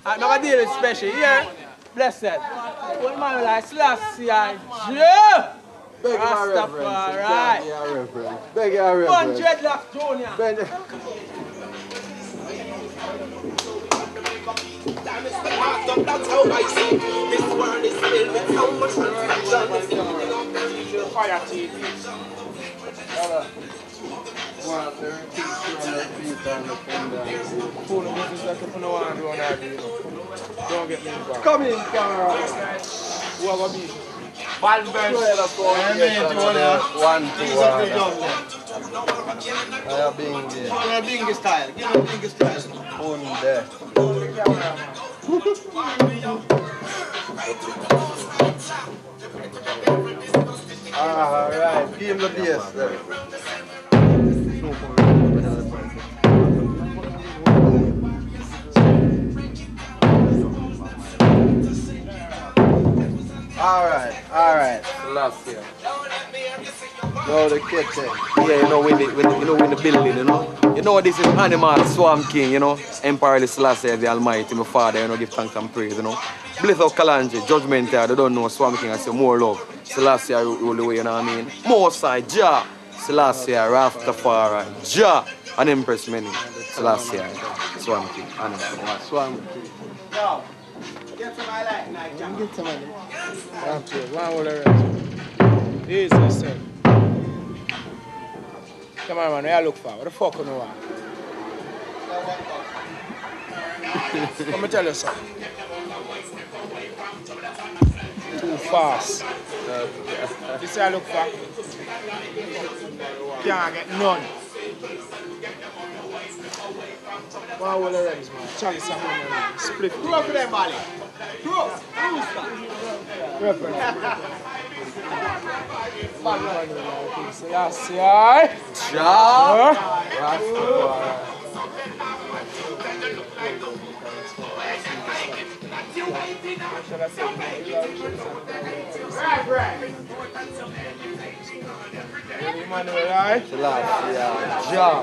I'm not deal with special, yeah? Blessed. One man like Selassie, yeah! Beg your Rastafari. reverence. Beg your reverence. Beg your One dreadlocks Junior. Beg- heart up, that's how I see. This world is filled with so much confusion. Fire TV. Fool the business like if you don't want to do an idea, you know. Don't get me involved. Come in, camera. Who have a beat? Bad One, two, I have been there. Give me a bingy style. Give me a bingy style. On there. All right, give him the bass there. All right, all right. Last year. Now the kitchen. Eh. Yeah, you know when the, when the, you know when the building, you know. You know this is Animal Swamp King, you know. Emperor the Selassie the Almighty, my father, you know, give thanks and praise, you know. Bliss of Kalonji, Judgment Day, they don't know Swamp King, I say more love. Selassie rule the way, you know what I mean? More side, Jah. Selassie, Rastafari, Jah. And Empress many. Selassie, Swamp King, Animal Swamp King. Yo, get some I like night, Jack. Get some of it. One, two, one all the rest. Easy, sir. Come on, man, where you look for? What the fuck you know want? Let me tell you something. Too fast. This I look for. Can't get none. One all the rest, man. Charlie Samuel, split. Who up for them, Bali? Who up? Who's Aye? Jah.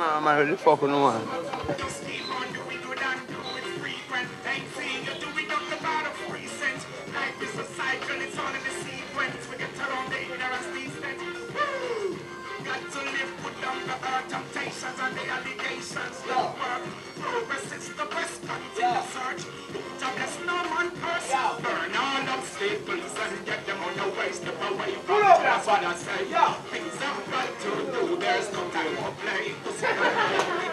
I've got to do, there's no time to play. It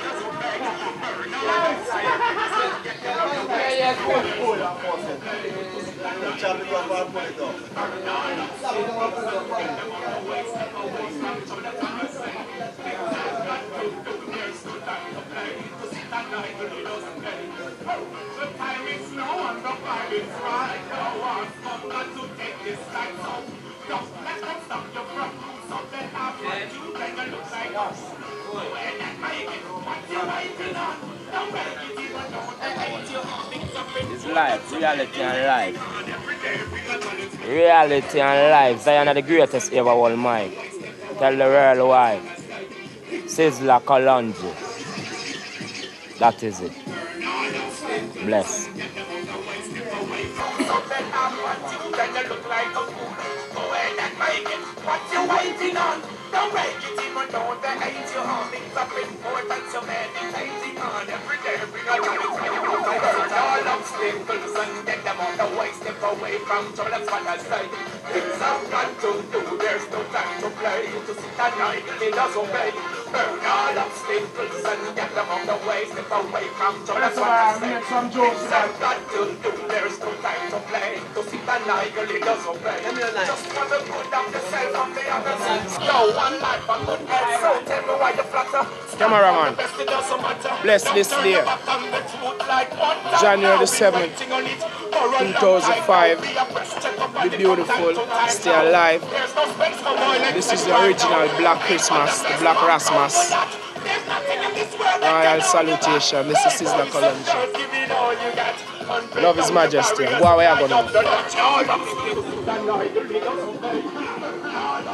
doesn't beg, burn all inside. Yeah, yeah, cool, cool. Chop it up and put it up. The time and the vibe is right. No one come not to take this time. So don't let them stop you from something happen. You better look like us. When that make it, what you waiting on? Don't make it even though they hate you. Things up in It's life, reality and life. Reality and life. Zion are the greatest ever old Mike. Tell the world why. Sizzla Kalonji. That is it. Bless. Something happen. You better look like a fool. When that make it, what you waiting on? Don't make it even though they hate you. Things up important, so meditating on every day. Bring a lot of all obstacles and get them out the way. Step away from trouble, that's what I say. Things I've got to do, there's no time to play. To sit at night, it doesn't pay. burn all obstacles and get them out the way. Step away from trouble. That's why I make some jokes Things I've got to do. There's no time to play. To sit and idle, it doesn't play. Just for the good of yourself and Cameraman, bless this day, January the 7th, 2005. Be beautiful, stay alive. This is the original Black Christmas, the Black Rasmus. Royal salutation. This is Sizzla Kalonji. Love His Majesty.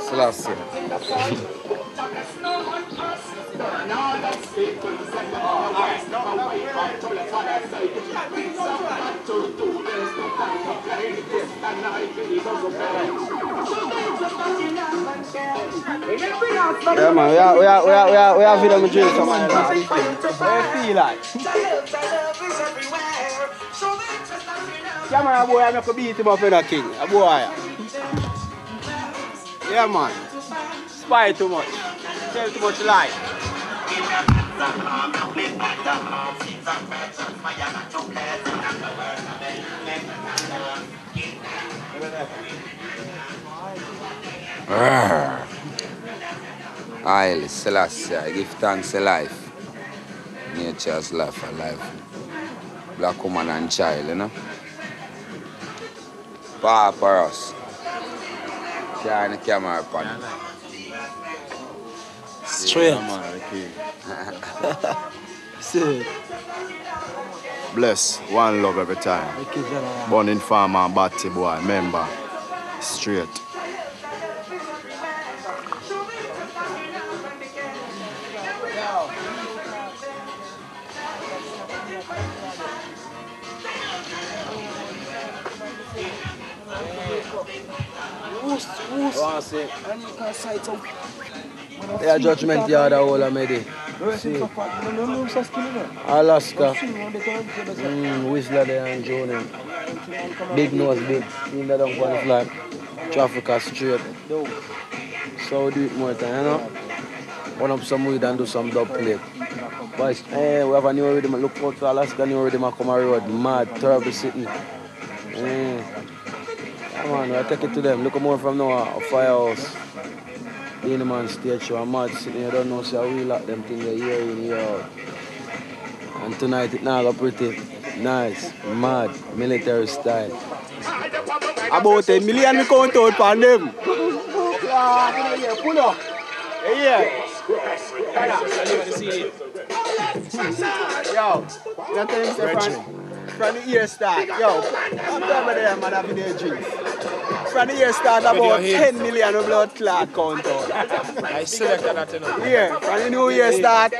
Selassie. Yeah, man, we are, we are, we are, we are, we are video me drink some of that. What feel like? Camera boy, I make a beat him up in a king. A boy. Yeah, man. Spy too much. Tell too much lie. Ah. Haile Selassie, I give thanks to life. Nature's life and life. Black woman and child, you know. Papa us. Shine the camera upon it. Straight. See. Bless, one love every time. Born in farm and batty boy, member. Straight. Yeah, judgement yard a whole of me dey. See. Alaska. Mm, Whistler there and Jordan. Big nose, big. Seen that down on the flag. Traffic are straight. So we do it more time, you know? Run up some weed and do some dub plate. Boys, eh, we have a new rhythm. Look out for Alaska new rhythm come a road. Mad, terrible sitting. Eh. Come on, I take it to them. Look more from now, a firehouse. Being the man stage show, I'm mad sitting here, don't know, so we lock them things there, year in, year out. And tonight it now go pretty nice, mad, military style. About a million we count out for them. Pull up. Yeah. Yo, you know things from, from the ear start. Yo, I'm with them man having their drinks. From the year start about 10 million of blood clot count out. I selected that, you know. Yeah, from the new year start,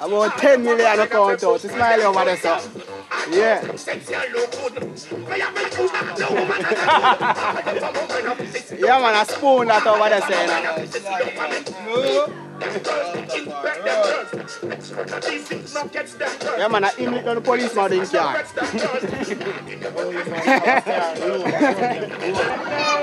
about 10 million of count out. Smile over there, sir. Yeah. yeah, man, a spoon that over there, saying. Yeah, man, I imit on the police man in car.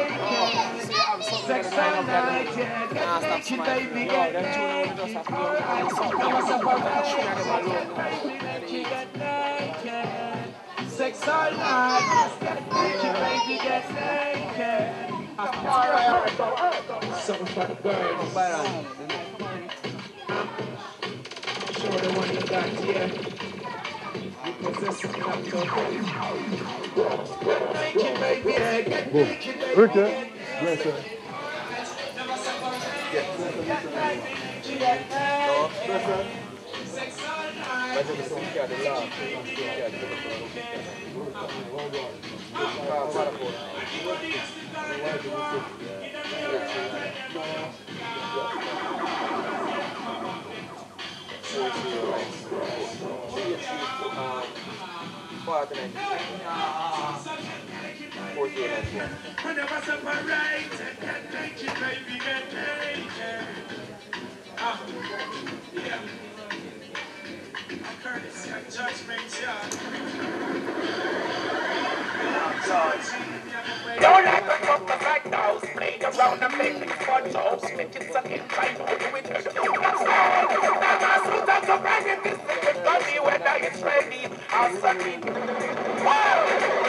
Sex all night, baby get naked. Something for the birds. Show them what you got here. You possess it, not Ok, yes, sir. Thank you. 48 and yeah. Courtesy and yeah. Don't let the fuckers like those play around and make me fun jokes. Make it suck in, try to do it. That's all. Now my suit ready, I'll suck I. I don't like the fuckers like those play around and make fun. Make it suck in, my suit it. Ain't how much till I let know from a soldier. I'm a real. I don't like when fuckers like those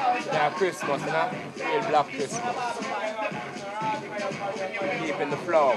Yeah, Christmas, know? Real black Christmas. Keeping the flow.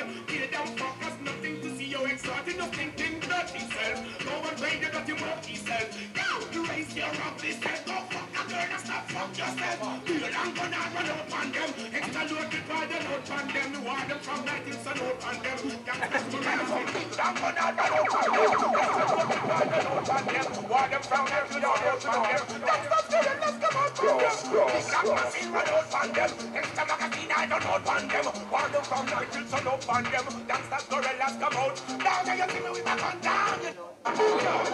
to me. Kill them nothing to see. You're exalting your thinking dirty self. Go and play the dirty murky self. Now you raise your ugly self. Go fuck a girl and stop fuck yourself. Feel I'm gonna run out on them. Extra loaded by the note on them. You want them from 19th and note on them. Gangsters to gonna run on them. Extra loaded by the on them. Them from 19th and note on them. Out come out from them. Big machine run out on them. Extra magazine I don't on them. Them from 19th and note on them. Gangsters gorillas come out. Down you see me with my gun down. You know.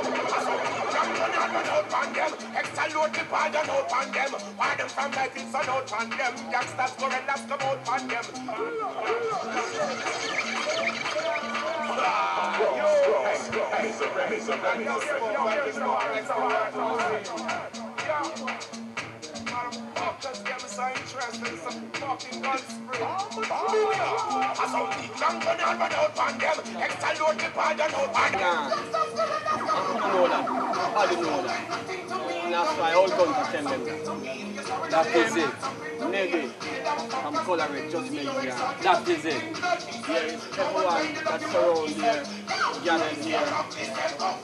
I'm gonna out on them. Extra loaded by the note on them. Want them from 19th and note on them. Gangsters gorillas come out on them. Me so interested in some fucking gun spray. I saw the gun gun and run out on them. Extra load the pad and out on them. I know that. I do know that. that's why all guns tell them that. Is it. Nigga, I'm coloring judgment here. That is it. Here is everyone that surround here, gathered here.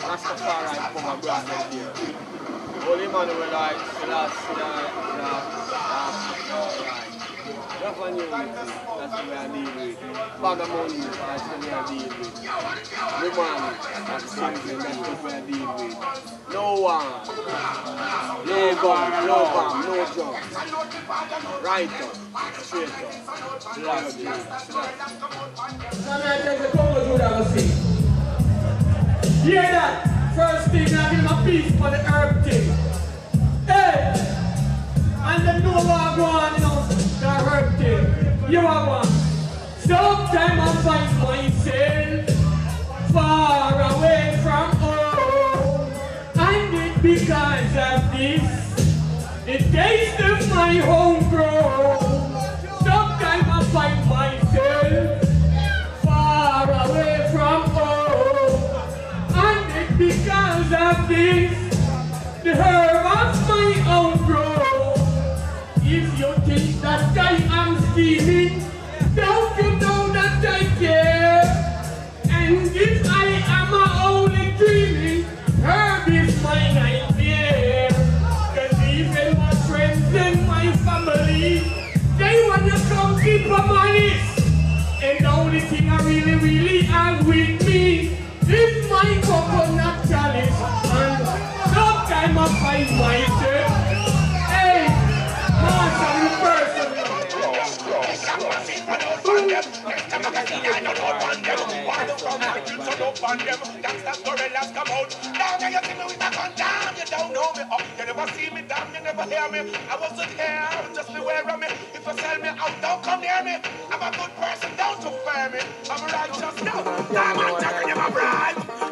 Rastafari and brought them here. Holy Emmanuel, I, Selassie, Rough on you, that's the way I deal with. Money, that's the way I deal with. Woman, that's something that's the way I deal with. No one. No gun, no bomb, no drug. Right up, straight up. Blood, Now, man, take the Judah to sing. Hear that? First thing, I give my piece for the herb thing. Hey! And them know what I want, you know, the herb thing. You are one. Sometimes I find myself far away from home. And it because of this, the taste of my homegrown. Of this, I find myself, hey, Gangsters, gorillas come out. Down you see me with a gun down. You don't know me. Up, you never see me. You never hear me. I wasn't here. Just beware of me. If you sell me out, don't come near me. I'm a good person. Don't prefer me. I'm righteous. No, I'm right.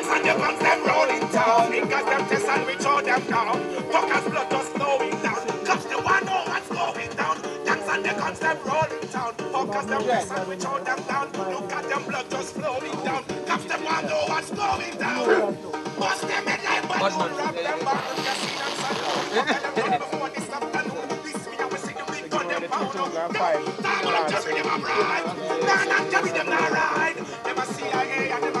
guns, them rolling down. Niggas, them test and we throw them down. Fuckers, blood just flowing down. Cops, the one know what's going down. Gangs and the guns, them rolling down. Fuckers, them test and we throw them down. Look at them blood just flowing down. Cops, them one know what's going down. Bust them in like balloon, wrap them back and saloon. Fuck them down before this afternoon. This me and we see the big gun, them pound up. I'm telling them I'm right. Nah, I'm telling them I'm right. Never CIA, I never spy,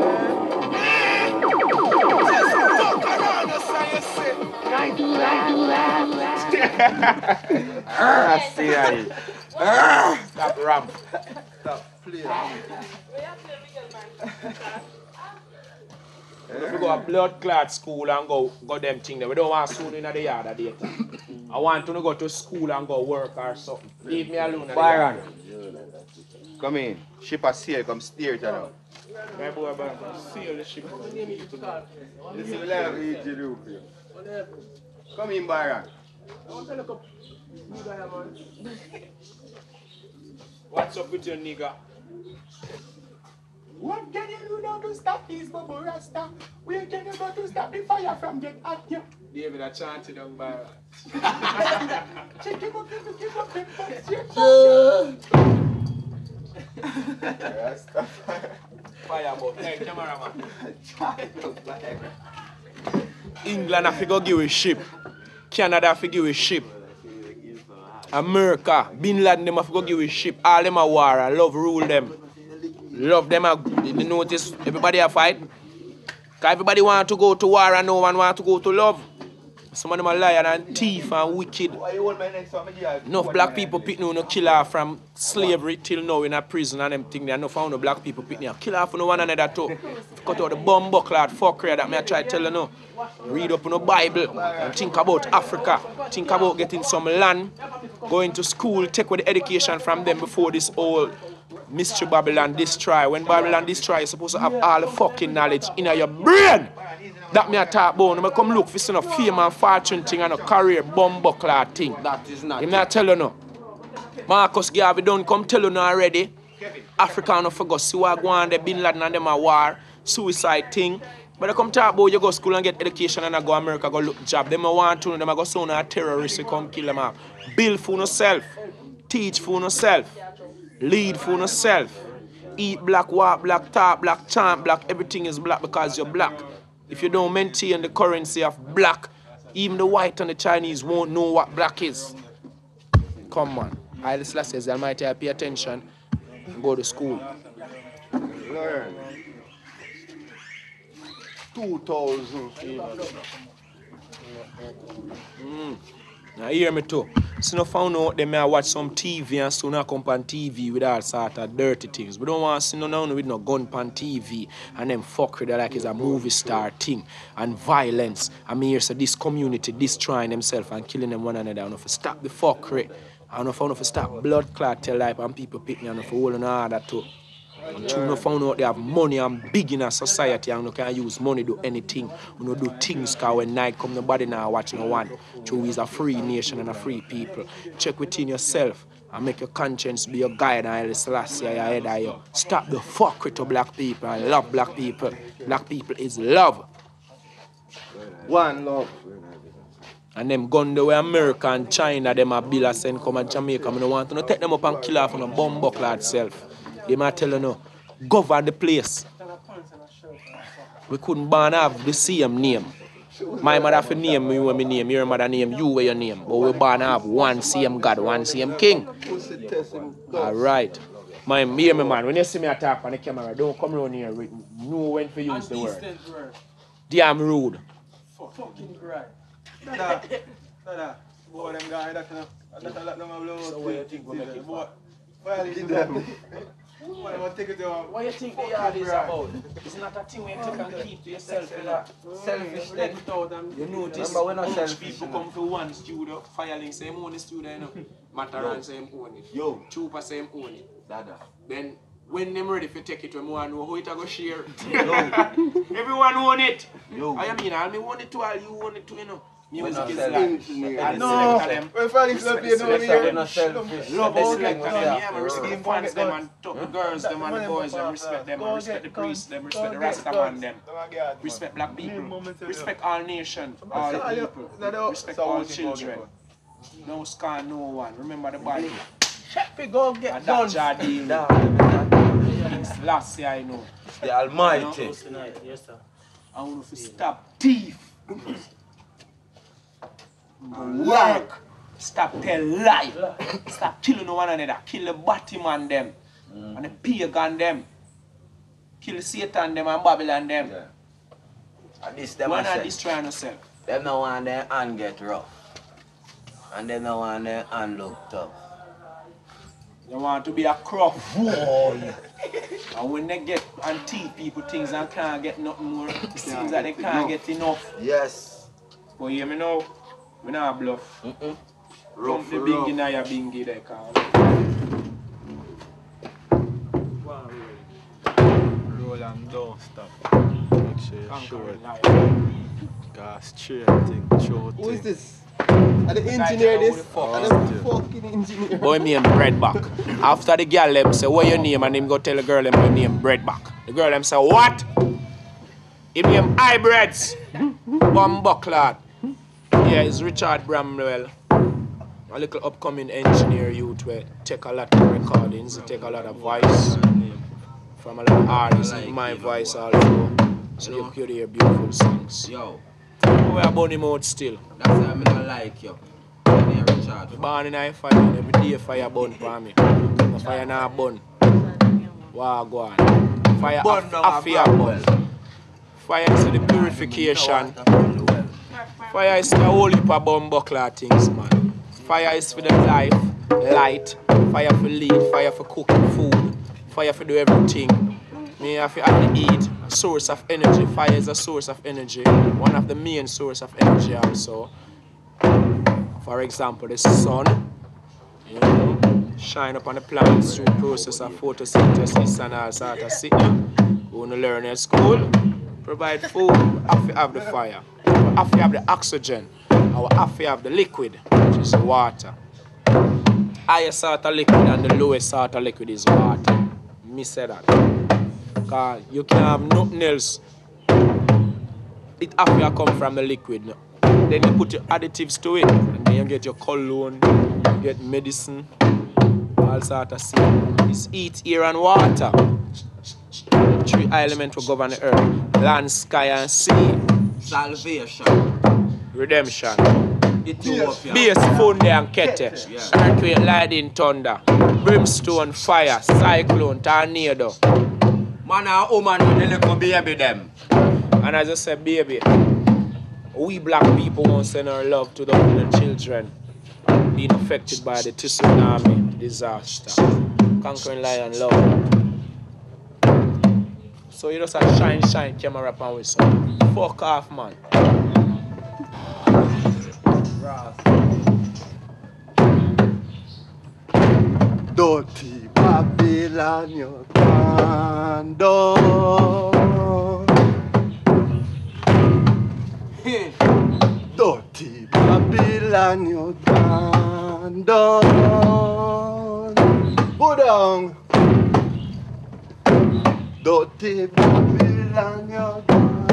around, that's how you say. Ah, see I. Stop ramp. Stop playing. If we go a blood clot school and go go them thing there, we don't want soon in the yard at. I want to go to school and go work or something. Leave me alone. Byron. Come in. Ship a sail, come steer it now. My boy, Byron, seal the ship. You see, we'll have to do for you. Come in, Byron. What's up with your nigga? What can you do now to stop these bubble rasta? Where can you go to stop the fire from get at you? David, I chanted on Byron. Check him up, check him up, check him up, check England have to give a ship. Canada have to give a ship. America, Bin Laden them have to give a ship. All them are war. I love rule them. Love them. a- You notice everybody a fight. Cause everybody want to go to war and no one want to go to love. Some of them are liar and thief and wicked. Enough black people pick no no kill off from slavery till now in a prison and them thing. There enough found no black people pick no kill off no one another too. Cut out the bomb buckler fuckery that me I try tell you no. Read up on the Bible and think about Africa. Think about getting some land, going to school, take away the education from them before this old mystery Babylon destroy. When Babylon destroy, you're supposed to have all the fucking knowledge in your brain. That me a talk about. I come look for some fame and fortune thing and a career bomb buckler thing. That is not. You me a tell you no. Marcus Garvey don't come tell you no already. Africa no forgot see what go on the Bin Laden and them a war, suicide thing. But I come talk about you go school and get education and I go America go look job. Them a want to know them a go sound a terrorist to come kill them up. Build for yourself. Teach for yourself. Lead for yourself. Eat black, walk black, talk black, chant black. Everything is black because you're black. If you don't maintain the currency of black, even the white and the Chinese won't know what black is. Come on. Is the Almighty. I pay attention. Go to school. Learn. 2000. Mm. Now hear me too. So no found out they may I watch some TV and soon I come on TV with all sort of dirty things. We don't want to see no now with no gun on TV and them fuck with like it's a movie star thing and violence. I mean here so this community destroying themselves and killing them one another. I know if stop the fuckery. I know if I know if stop blood clot tell life and people pick me and if hold on all that too. And you no found out they have money and big in a society and you can use money do anything. You know do things cause when night come nobody now watch no one. True is a free nation and a free people. Check within yourself and make your conscience be your guide and Haile Selassie your head of you. Stop the fuck with the black people and love black people. Black people is love. One love. And them gun the way America and China, them a bill a send come and Jamaica. I don't want to no take them up and kill off on a bomb buckler itself. They might tell you no, govern the place. We couldn't born have the same name. My mother have a name me where me name, your mother name you where your name. But we born have one same God, one same king. Alright. My hear me man, when you see me attack on the camera, don't come around here with know when to use the word. Damn rude. Fucking right. Dada, dada, boy, them guy that uh, that a lot them a blow. So what you think will make it Boy, violation them. Boy, them a take it to a What uh, you think the fucking yard is right. about? It's not a thing where you take and keep to yourself. You know. Mm. Selfish then. then. You notice Remember, we're not selfish, people come to one studio, Firelink same own the studio, you know. Mataran same own it. Yo. Chupa same own it. Dada. Then when them ready for take it, we want to know how it a go share. Everyone own it. Yo. I mean, I mean own it too, all you own it too, you know. Music not is life. No. And the selector them. We're fighting to Respect be no selector here. them. Not selfish. Love the Go them. Yeah, man, respect the fans them and talk the girls them and the boys them. Respect them Go and respect the priests them. guns. Respect the Go Rasta man them. Go Respect black people. Respect all nation, all people. Respect all children. No scar, no one. Remember the Bible. We go get And that guns. Jardine. Last year I know. The Almighty. Yes, sir. I want to stop thief. Work. Stop tell lie. Stop killing no one another. Kill the body man them. Mm. And the pagan them. Kill Satan them and Babylon them. And this them Why a not say, destroy yourself? them no want their hand get rough. And them no want their hand look tough. They want to be a crop. Boy. and when they get and teach people things and can't get nothing more, it seems that they can't get enough. Yes. But you hear me now, we not bluff. Mm-mm. Rough, the rough. bingy now, your bingy they call. Roll and don't stop. Make sure you're Conquering short. life. Got straight thing, Who is this? Are the engineer this? Are the fucking engineer? Boy name Breadback. After the girl them say, what your name? And him go tell the girl them my name Breadback. The girl them say, what? Him name Hybrids. Bumbuckler. Yeah, it's Richard Bramwell. A little upcoming engineer youth where take a lot of recordings, take a lot of voice from a lot of artists, my voice also. So you could hear beautiful songs. Yo. Oh, we are bunny mode still. That's why I don't like you. Richard. Born in a fire, every day fire burn for me. The fire now burn. Wow, go on. Fire Burn now, off a your Bramwell. burn. Fire is the purification Fire is the whole heap of bumbuckler things, man. Fire is for the life, light. Fire for lead, fire for cooking food. Fire for do everything. Me have to have to eat. A source of energy. Fire is a source of energy. One of the main source of energy also. For example, the sun. You know, shine upon the plants through process of photosynthesis and all sort of shit. We wanna learn at school. Provide food. Have to have the fire. Have to have the oxygen. we have to have the liquid, which is the water. Highest sort of liquid and the lowest sort of liquid is water. Me say that. Cause you can't have nothing else. It have to come from the liquid. Then you put your additives to it, and then you get your cologne, you get medicine, all sort of stuff. It's heat, air, and water. Three elements will govern the earth: land, sky, and sea. Salvation. Redemption. Ethiopia. Base, Funde, and Kete. Earthquake, lightning, thunder. Brimstone, fire, cyclone, tornado. Man and woman with the little baby them. And as I said, baby, we black people won't send our love to the women and children being affected by the tsunami disaster. Conquering lion love. So you just a shine, shine camera up and whistle. Fuck off, man. Dirty Babylon, down. Dirty Babylon, down. Go down. Dirty Babylon, you gone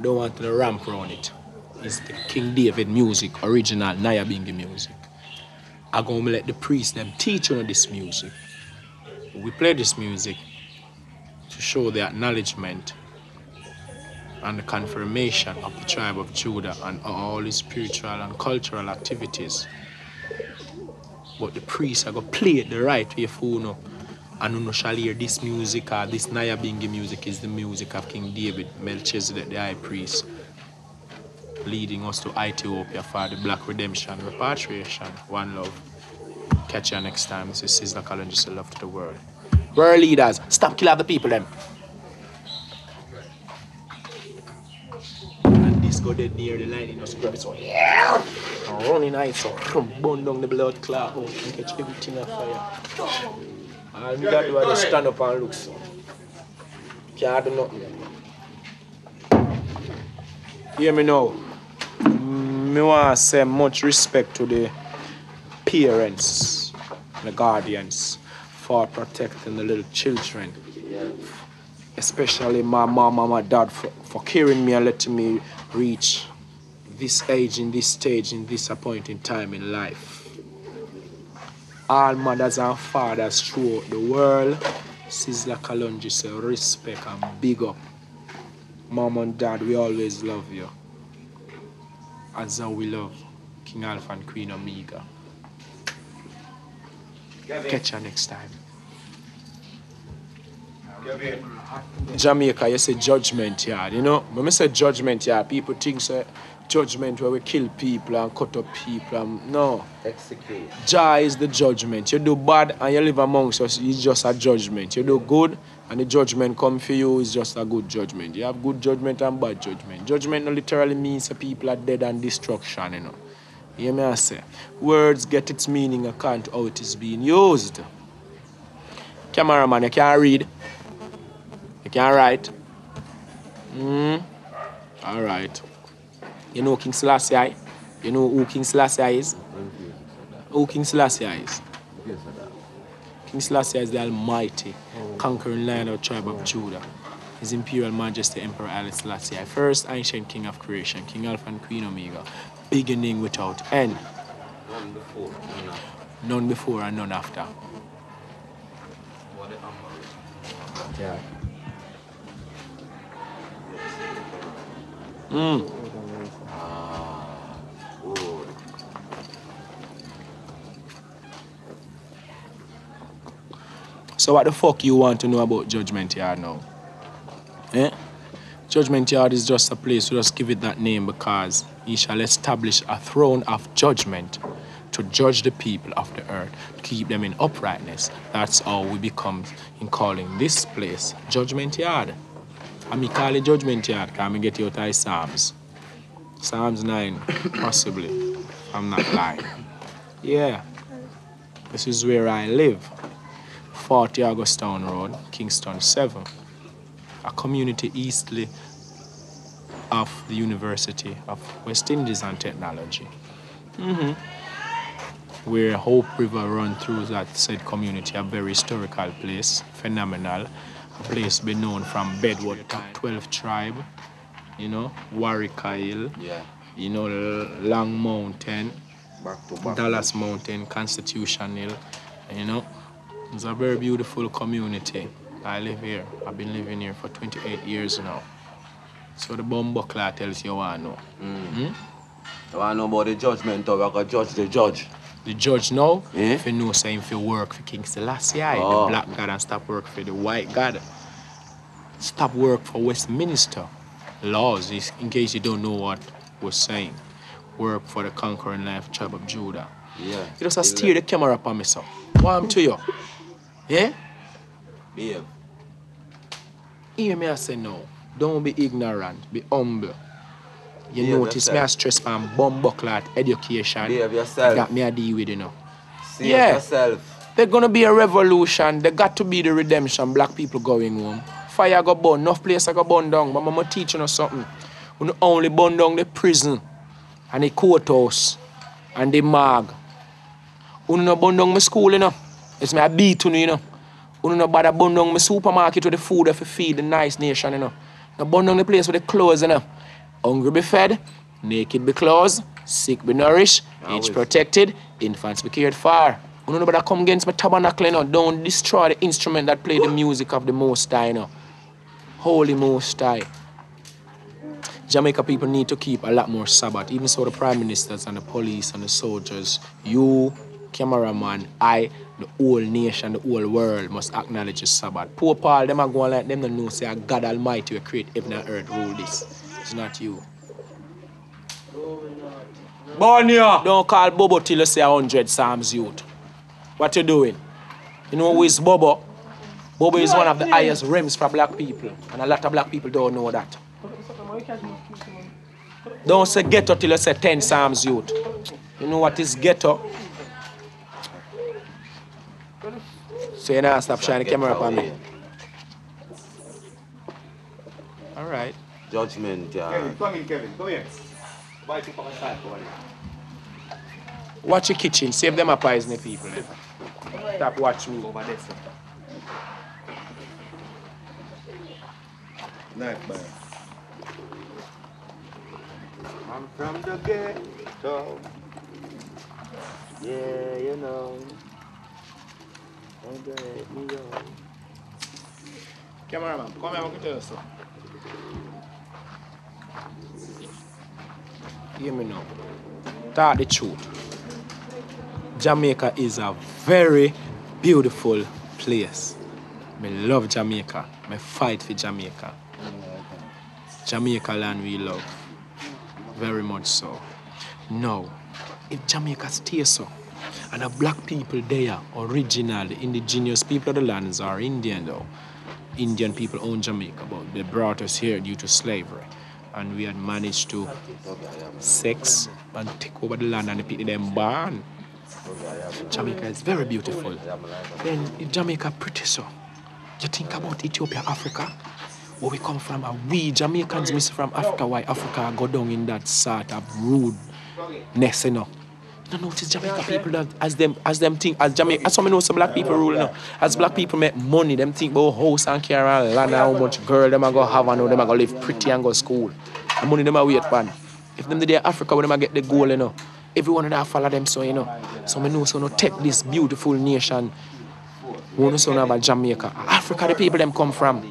I don't want to ramp around it. It's the King David music, original Nyabinghi music. I'm gonna let the priest them teach you this music. We play this music to show the acknowledgement and the confirmation of the tribe of Judah and all its spiritual and cultural activities. But the priests are gonna play it the right way for you know. And you hear this music or this Nyabinghi music is the music of King David, Melchizedek, the high priest, leading us to Ethiopia for the black redemption, repatriation, one love. Catch you next time. This is Sizzla Kalonji, say love to the world. World leaders, stop killing the people them. And this go dead near the line, you know, so grab it so yeah. Running out, so burn down the blood clot and catch everything on fire. All me gotta do is just stand up and look so. Can't do nothing. Hear me now. Mm, Me want to say much respect to the parents, and the guardians, for protecting the little children. Especially my mom and my dad for, for caring me and letting me reach this age, in this stage, in this appointing time in life. All mothers and fathers throughout the world, Sizzla Kalonji say respect and big up. Mom and dad, we always love you. As how we love King Alpha and Queen Omega. Catch you next time. Jamaica, you say judgement yard. You know, when I say judgement yard, people think say judgment where we kill people and cut up people. And, no. Execute. Jah is the judgment. You do bad and you live amongst us, it's just a judgment. You do good and the judgment come for you, it's just a good judgment. You have good judgment and bad judgment. Judgment no literally means that people are dead and destruction, you know. You hear me I say? Words get its meaning according to how it is being used. Cameraman, you can't read. You can't write. Mm. All right. You know King Selassie? You know who King Selassie is? Who King Selassie is? King Selassie is the Almighty, conquering lion of tribe of Judah. His Imperial Majesty Emperor Haile Selassie, first ancient King of creation, King Alpha and Queen Omega, beginning without end, None before. none before and none after. Yeah. Mm. So what the fuck you want to know about Judgement Yard now? Eh? Judgement Yard is just a place, we just give it that name because he shall establish a throne of judgment to judge the people of the earth, to keep them in uprightness. That's how we become in calling this place Judgement Yard. And me call it Judgement Yard because I get you out of Psalms. Psalms 9, possibly. I'm not lying. Yeah. This is where I live. 40 Augustown Road, Kingston 7. A community eastly of the University of West Indies and Technology. hmm Where Hope River run through that said community, a very historical place, phenomenal. A place be known from Bedward to 12th tribe, you know, Warwick Hill, Yeah. you know, Long Mountain, Back to back. Dallas Mountain, Constitution Hill, you know. It's a very beautiful community. I live here. I've been living here for 28 years now. So the bumbuckler tells you what I know. Mm. I want to know about the judgment, or I can judge the judge. The judge now, Eh? if you know, say if you work for King Selassie, Oh. the black god, and stop work for the white god. Stop work for Westminster laws, in case you don't know what we're saying. Work for the conquering life tribe of Judah. Yeah. You just a steer the camera up on me, so. What I'm to you? Yeah? Behave. Hear me, I say no. Don't be ignorant. Be humble. You Behave notice me, I yourself. stress from bumbuckler education. Behave yourself. Got me a deal with, you know. Save Yeah. yourself. There's gonna be a revolution. There got to be the redemption. Black people going home. Fire go burn. Enough place I go burn down. But I'm teaching you something. We only burn down the prison and the courthouse and the mag. We no burn down my school, you know. It's me a beat you, you know. We no bother burn down my supermarket with the food that feed the nice nation, you know. No burn down the place with the clothes, you know. Hungry be fed, naked be clothed, sick be nourished, age protected, infants be cared for. You know nobody come against my tabernacle, you know. Don't destroy the instrument that play the music of the Most High, you know. Holy Most High. Jamaica people need to keep a lot more Sabbath. Even so, the prime ministers and the police and the soldiers, you, cameraman, I, the whole nation, the whole world must acknowledge the Sabbath. Poor Paul, them are going like them don't know say ah, God Almighty will create heaven and earth rule this. It's not you. Bonya! Don't call Bobo till you say 100 Psalms youth. What you doing? You know who is Bobo? Bobo is one of the highest rims for black people. And a lot of black people don't know that. Don't say ghetto till you say 10 Psalms youth. You know what is ghetto? So you now stop shining the camera up on me. All right. Judgment, yeah. Kevin, come in, Kevin. Come here. Buy two pack of for me. Watch your kitchen. Save them a poison people. Stop watch me. Over there, sir. Knife bar. I'm from the ghetto. Yeah, you know. Cameraman, come here, you something. Hear me now. Talk the truth. Jamaica is a very beautiful place. Me love Jamaica. Me fight for Jamaica. Jamaica land we love. Very much so. Now, if Jamaica stays so, and the black people there, original, indigenous people of the lands are Indian though. Indian people own Jamaica, but they brought us here due to slavery. And we had managed to sex and take over the land and the them born. Jamaica is very beautiful. Then Jamaica pretty so, you think about Ethiopia, Africa, where we come from, and we Jamaicans miss from Africa, why Africa go down in that sort of rudeness, you know. Don't notice Jamaica people that as them as them think as Jamaica as some know some black people rule now. As black people make money, them think about house and car and land and how much girl them a go have and how them a go live pretty and go school. The money them a wait man. If them there Africa where them a get the goal, you know. Everyone that follow them so you know. So me know so no take this beautiful nation. We know so about Jamaica. Africa the people them come from.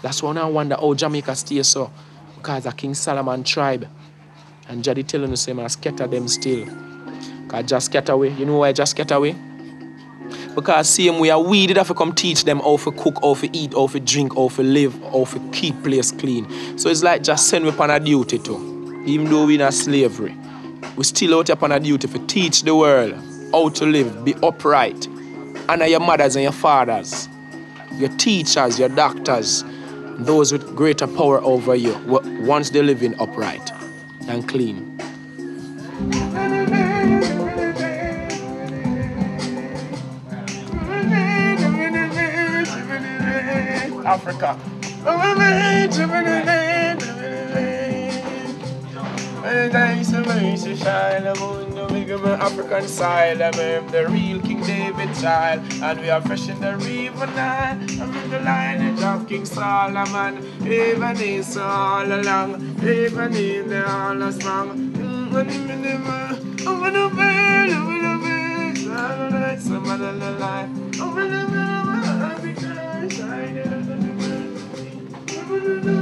That's why I wonder how Jamaica stay so. Because the King Solomon tribe. And Jaddy telling us, I scatter them still. Because just scatter away. You know why I just get away? Because same way we did have to come teach them how to cook, how to eat, how to drink, how to live, how to keep place clean. So it's like just send we upon a duty too. Even though we're in slavery. We still out upon a duty to teach the world how to live, be upright. Honor your mothers and your fathers, your teachers, your doctors, those with greater power over you once they're living upright and clean. Africa. African style, I'm the real King David child, and we are fresh in the river Nile. I'm in the lineage of King Solomon, is all along, even in the all are strong. Mm, when I'm in the world, I'm in the veil, I'm in the veil, I'm some other life. I'm in the veil, I'm because I know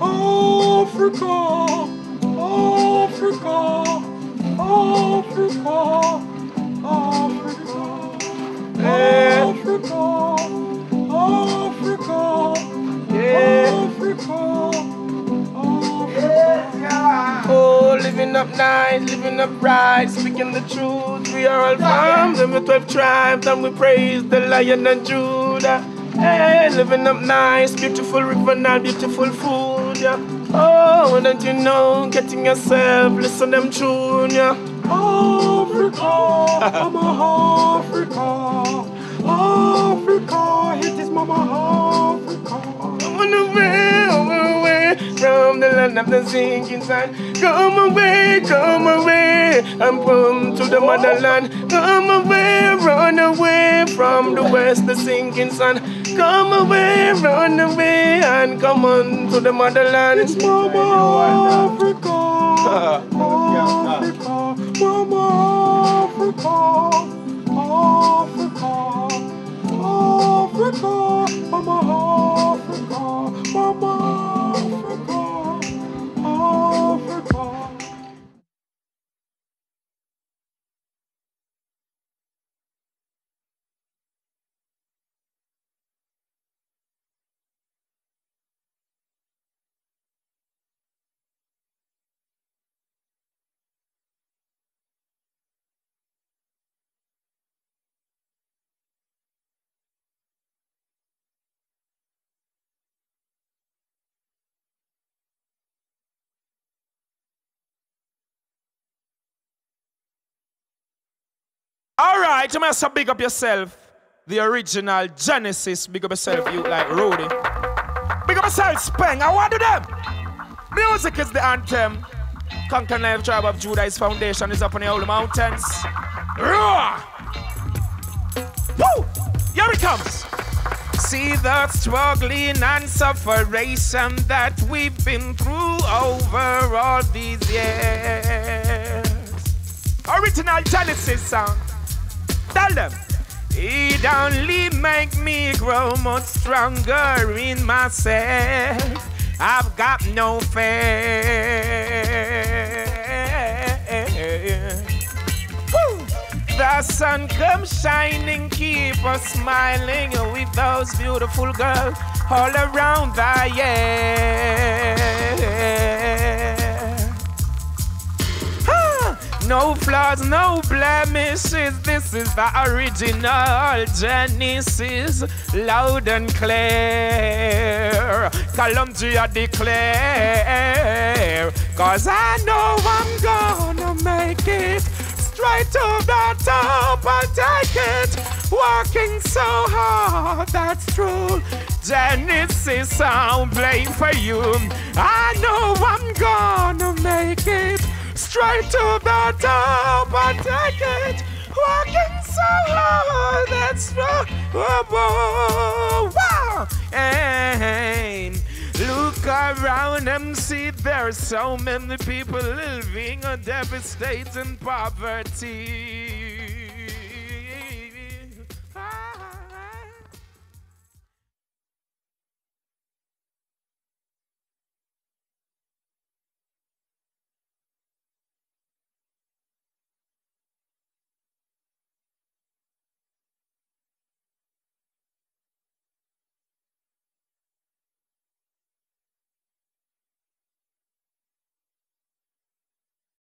Africa, Africa, Africa, Africa, Africa, Africa, Africa, Africa. Oh, living up nice, living up right, speaking the truth. We are all from the 12 tribes, and we praise the Lion and Judah. Hey, living up nice, beautiful river Nile, beautiful food, yeah. Oh, don't you know, getting yourself, listen them tune, yeah. Africa, Mama Africa, Africa, it is Mama Africa. On the way, on the way, from the land of the sinking sun. Come away, come away, and come to the motherland. Come away, run away from the west, the sinking sun. Come away, run away, and come on to the motherland. It's Mama Africa, Africa, Mama Africa, Africa, Africa, Mama Africa, Mama Africa, Africa. All right, you must big up yourself. The original Genesis, big up yourself, you like Rudy. Big up yourself, Speng. I want to them. Music is the anthem. Conquer Life Tribe of Judah, his foundation is up on the old mountains. Roar! Woo! Here it comes. See the struggling and suffering that we've been through over all these years. Original Genesis song. Tell them. It only make me grow much stronger in myself. I've got no fear. Woo! The sun comes shining, keep us smiling with those beautiful girls all around the year. No flaws, no blemishes. This is the original Genesis, loud and clear. Columbia declare, cause I know I'm gonna make it straight to the top. I take it, working so hard, that's true. Genesis sound playing for you. I know I'm gonna make it straight to the top. I take it, working so hard, that's oh, wow. Hey. Look around and see there's so many people living a devastating poverty.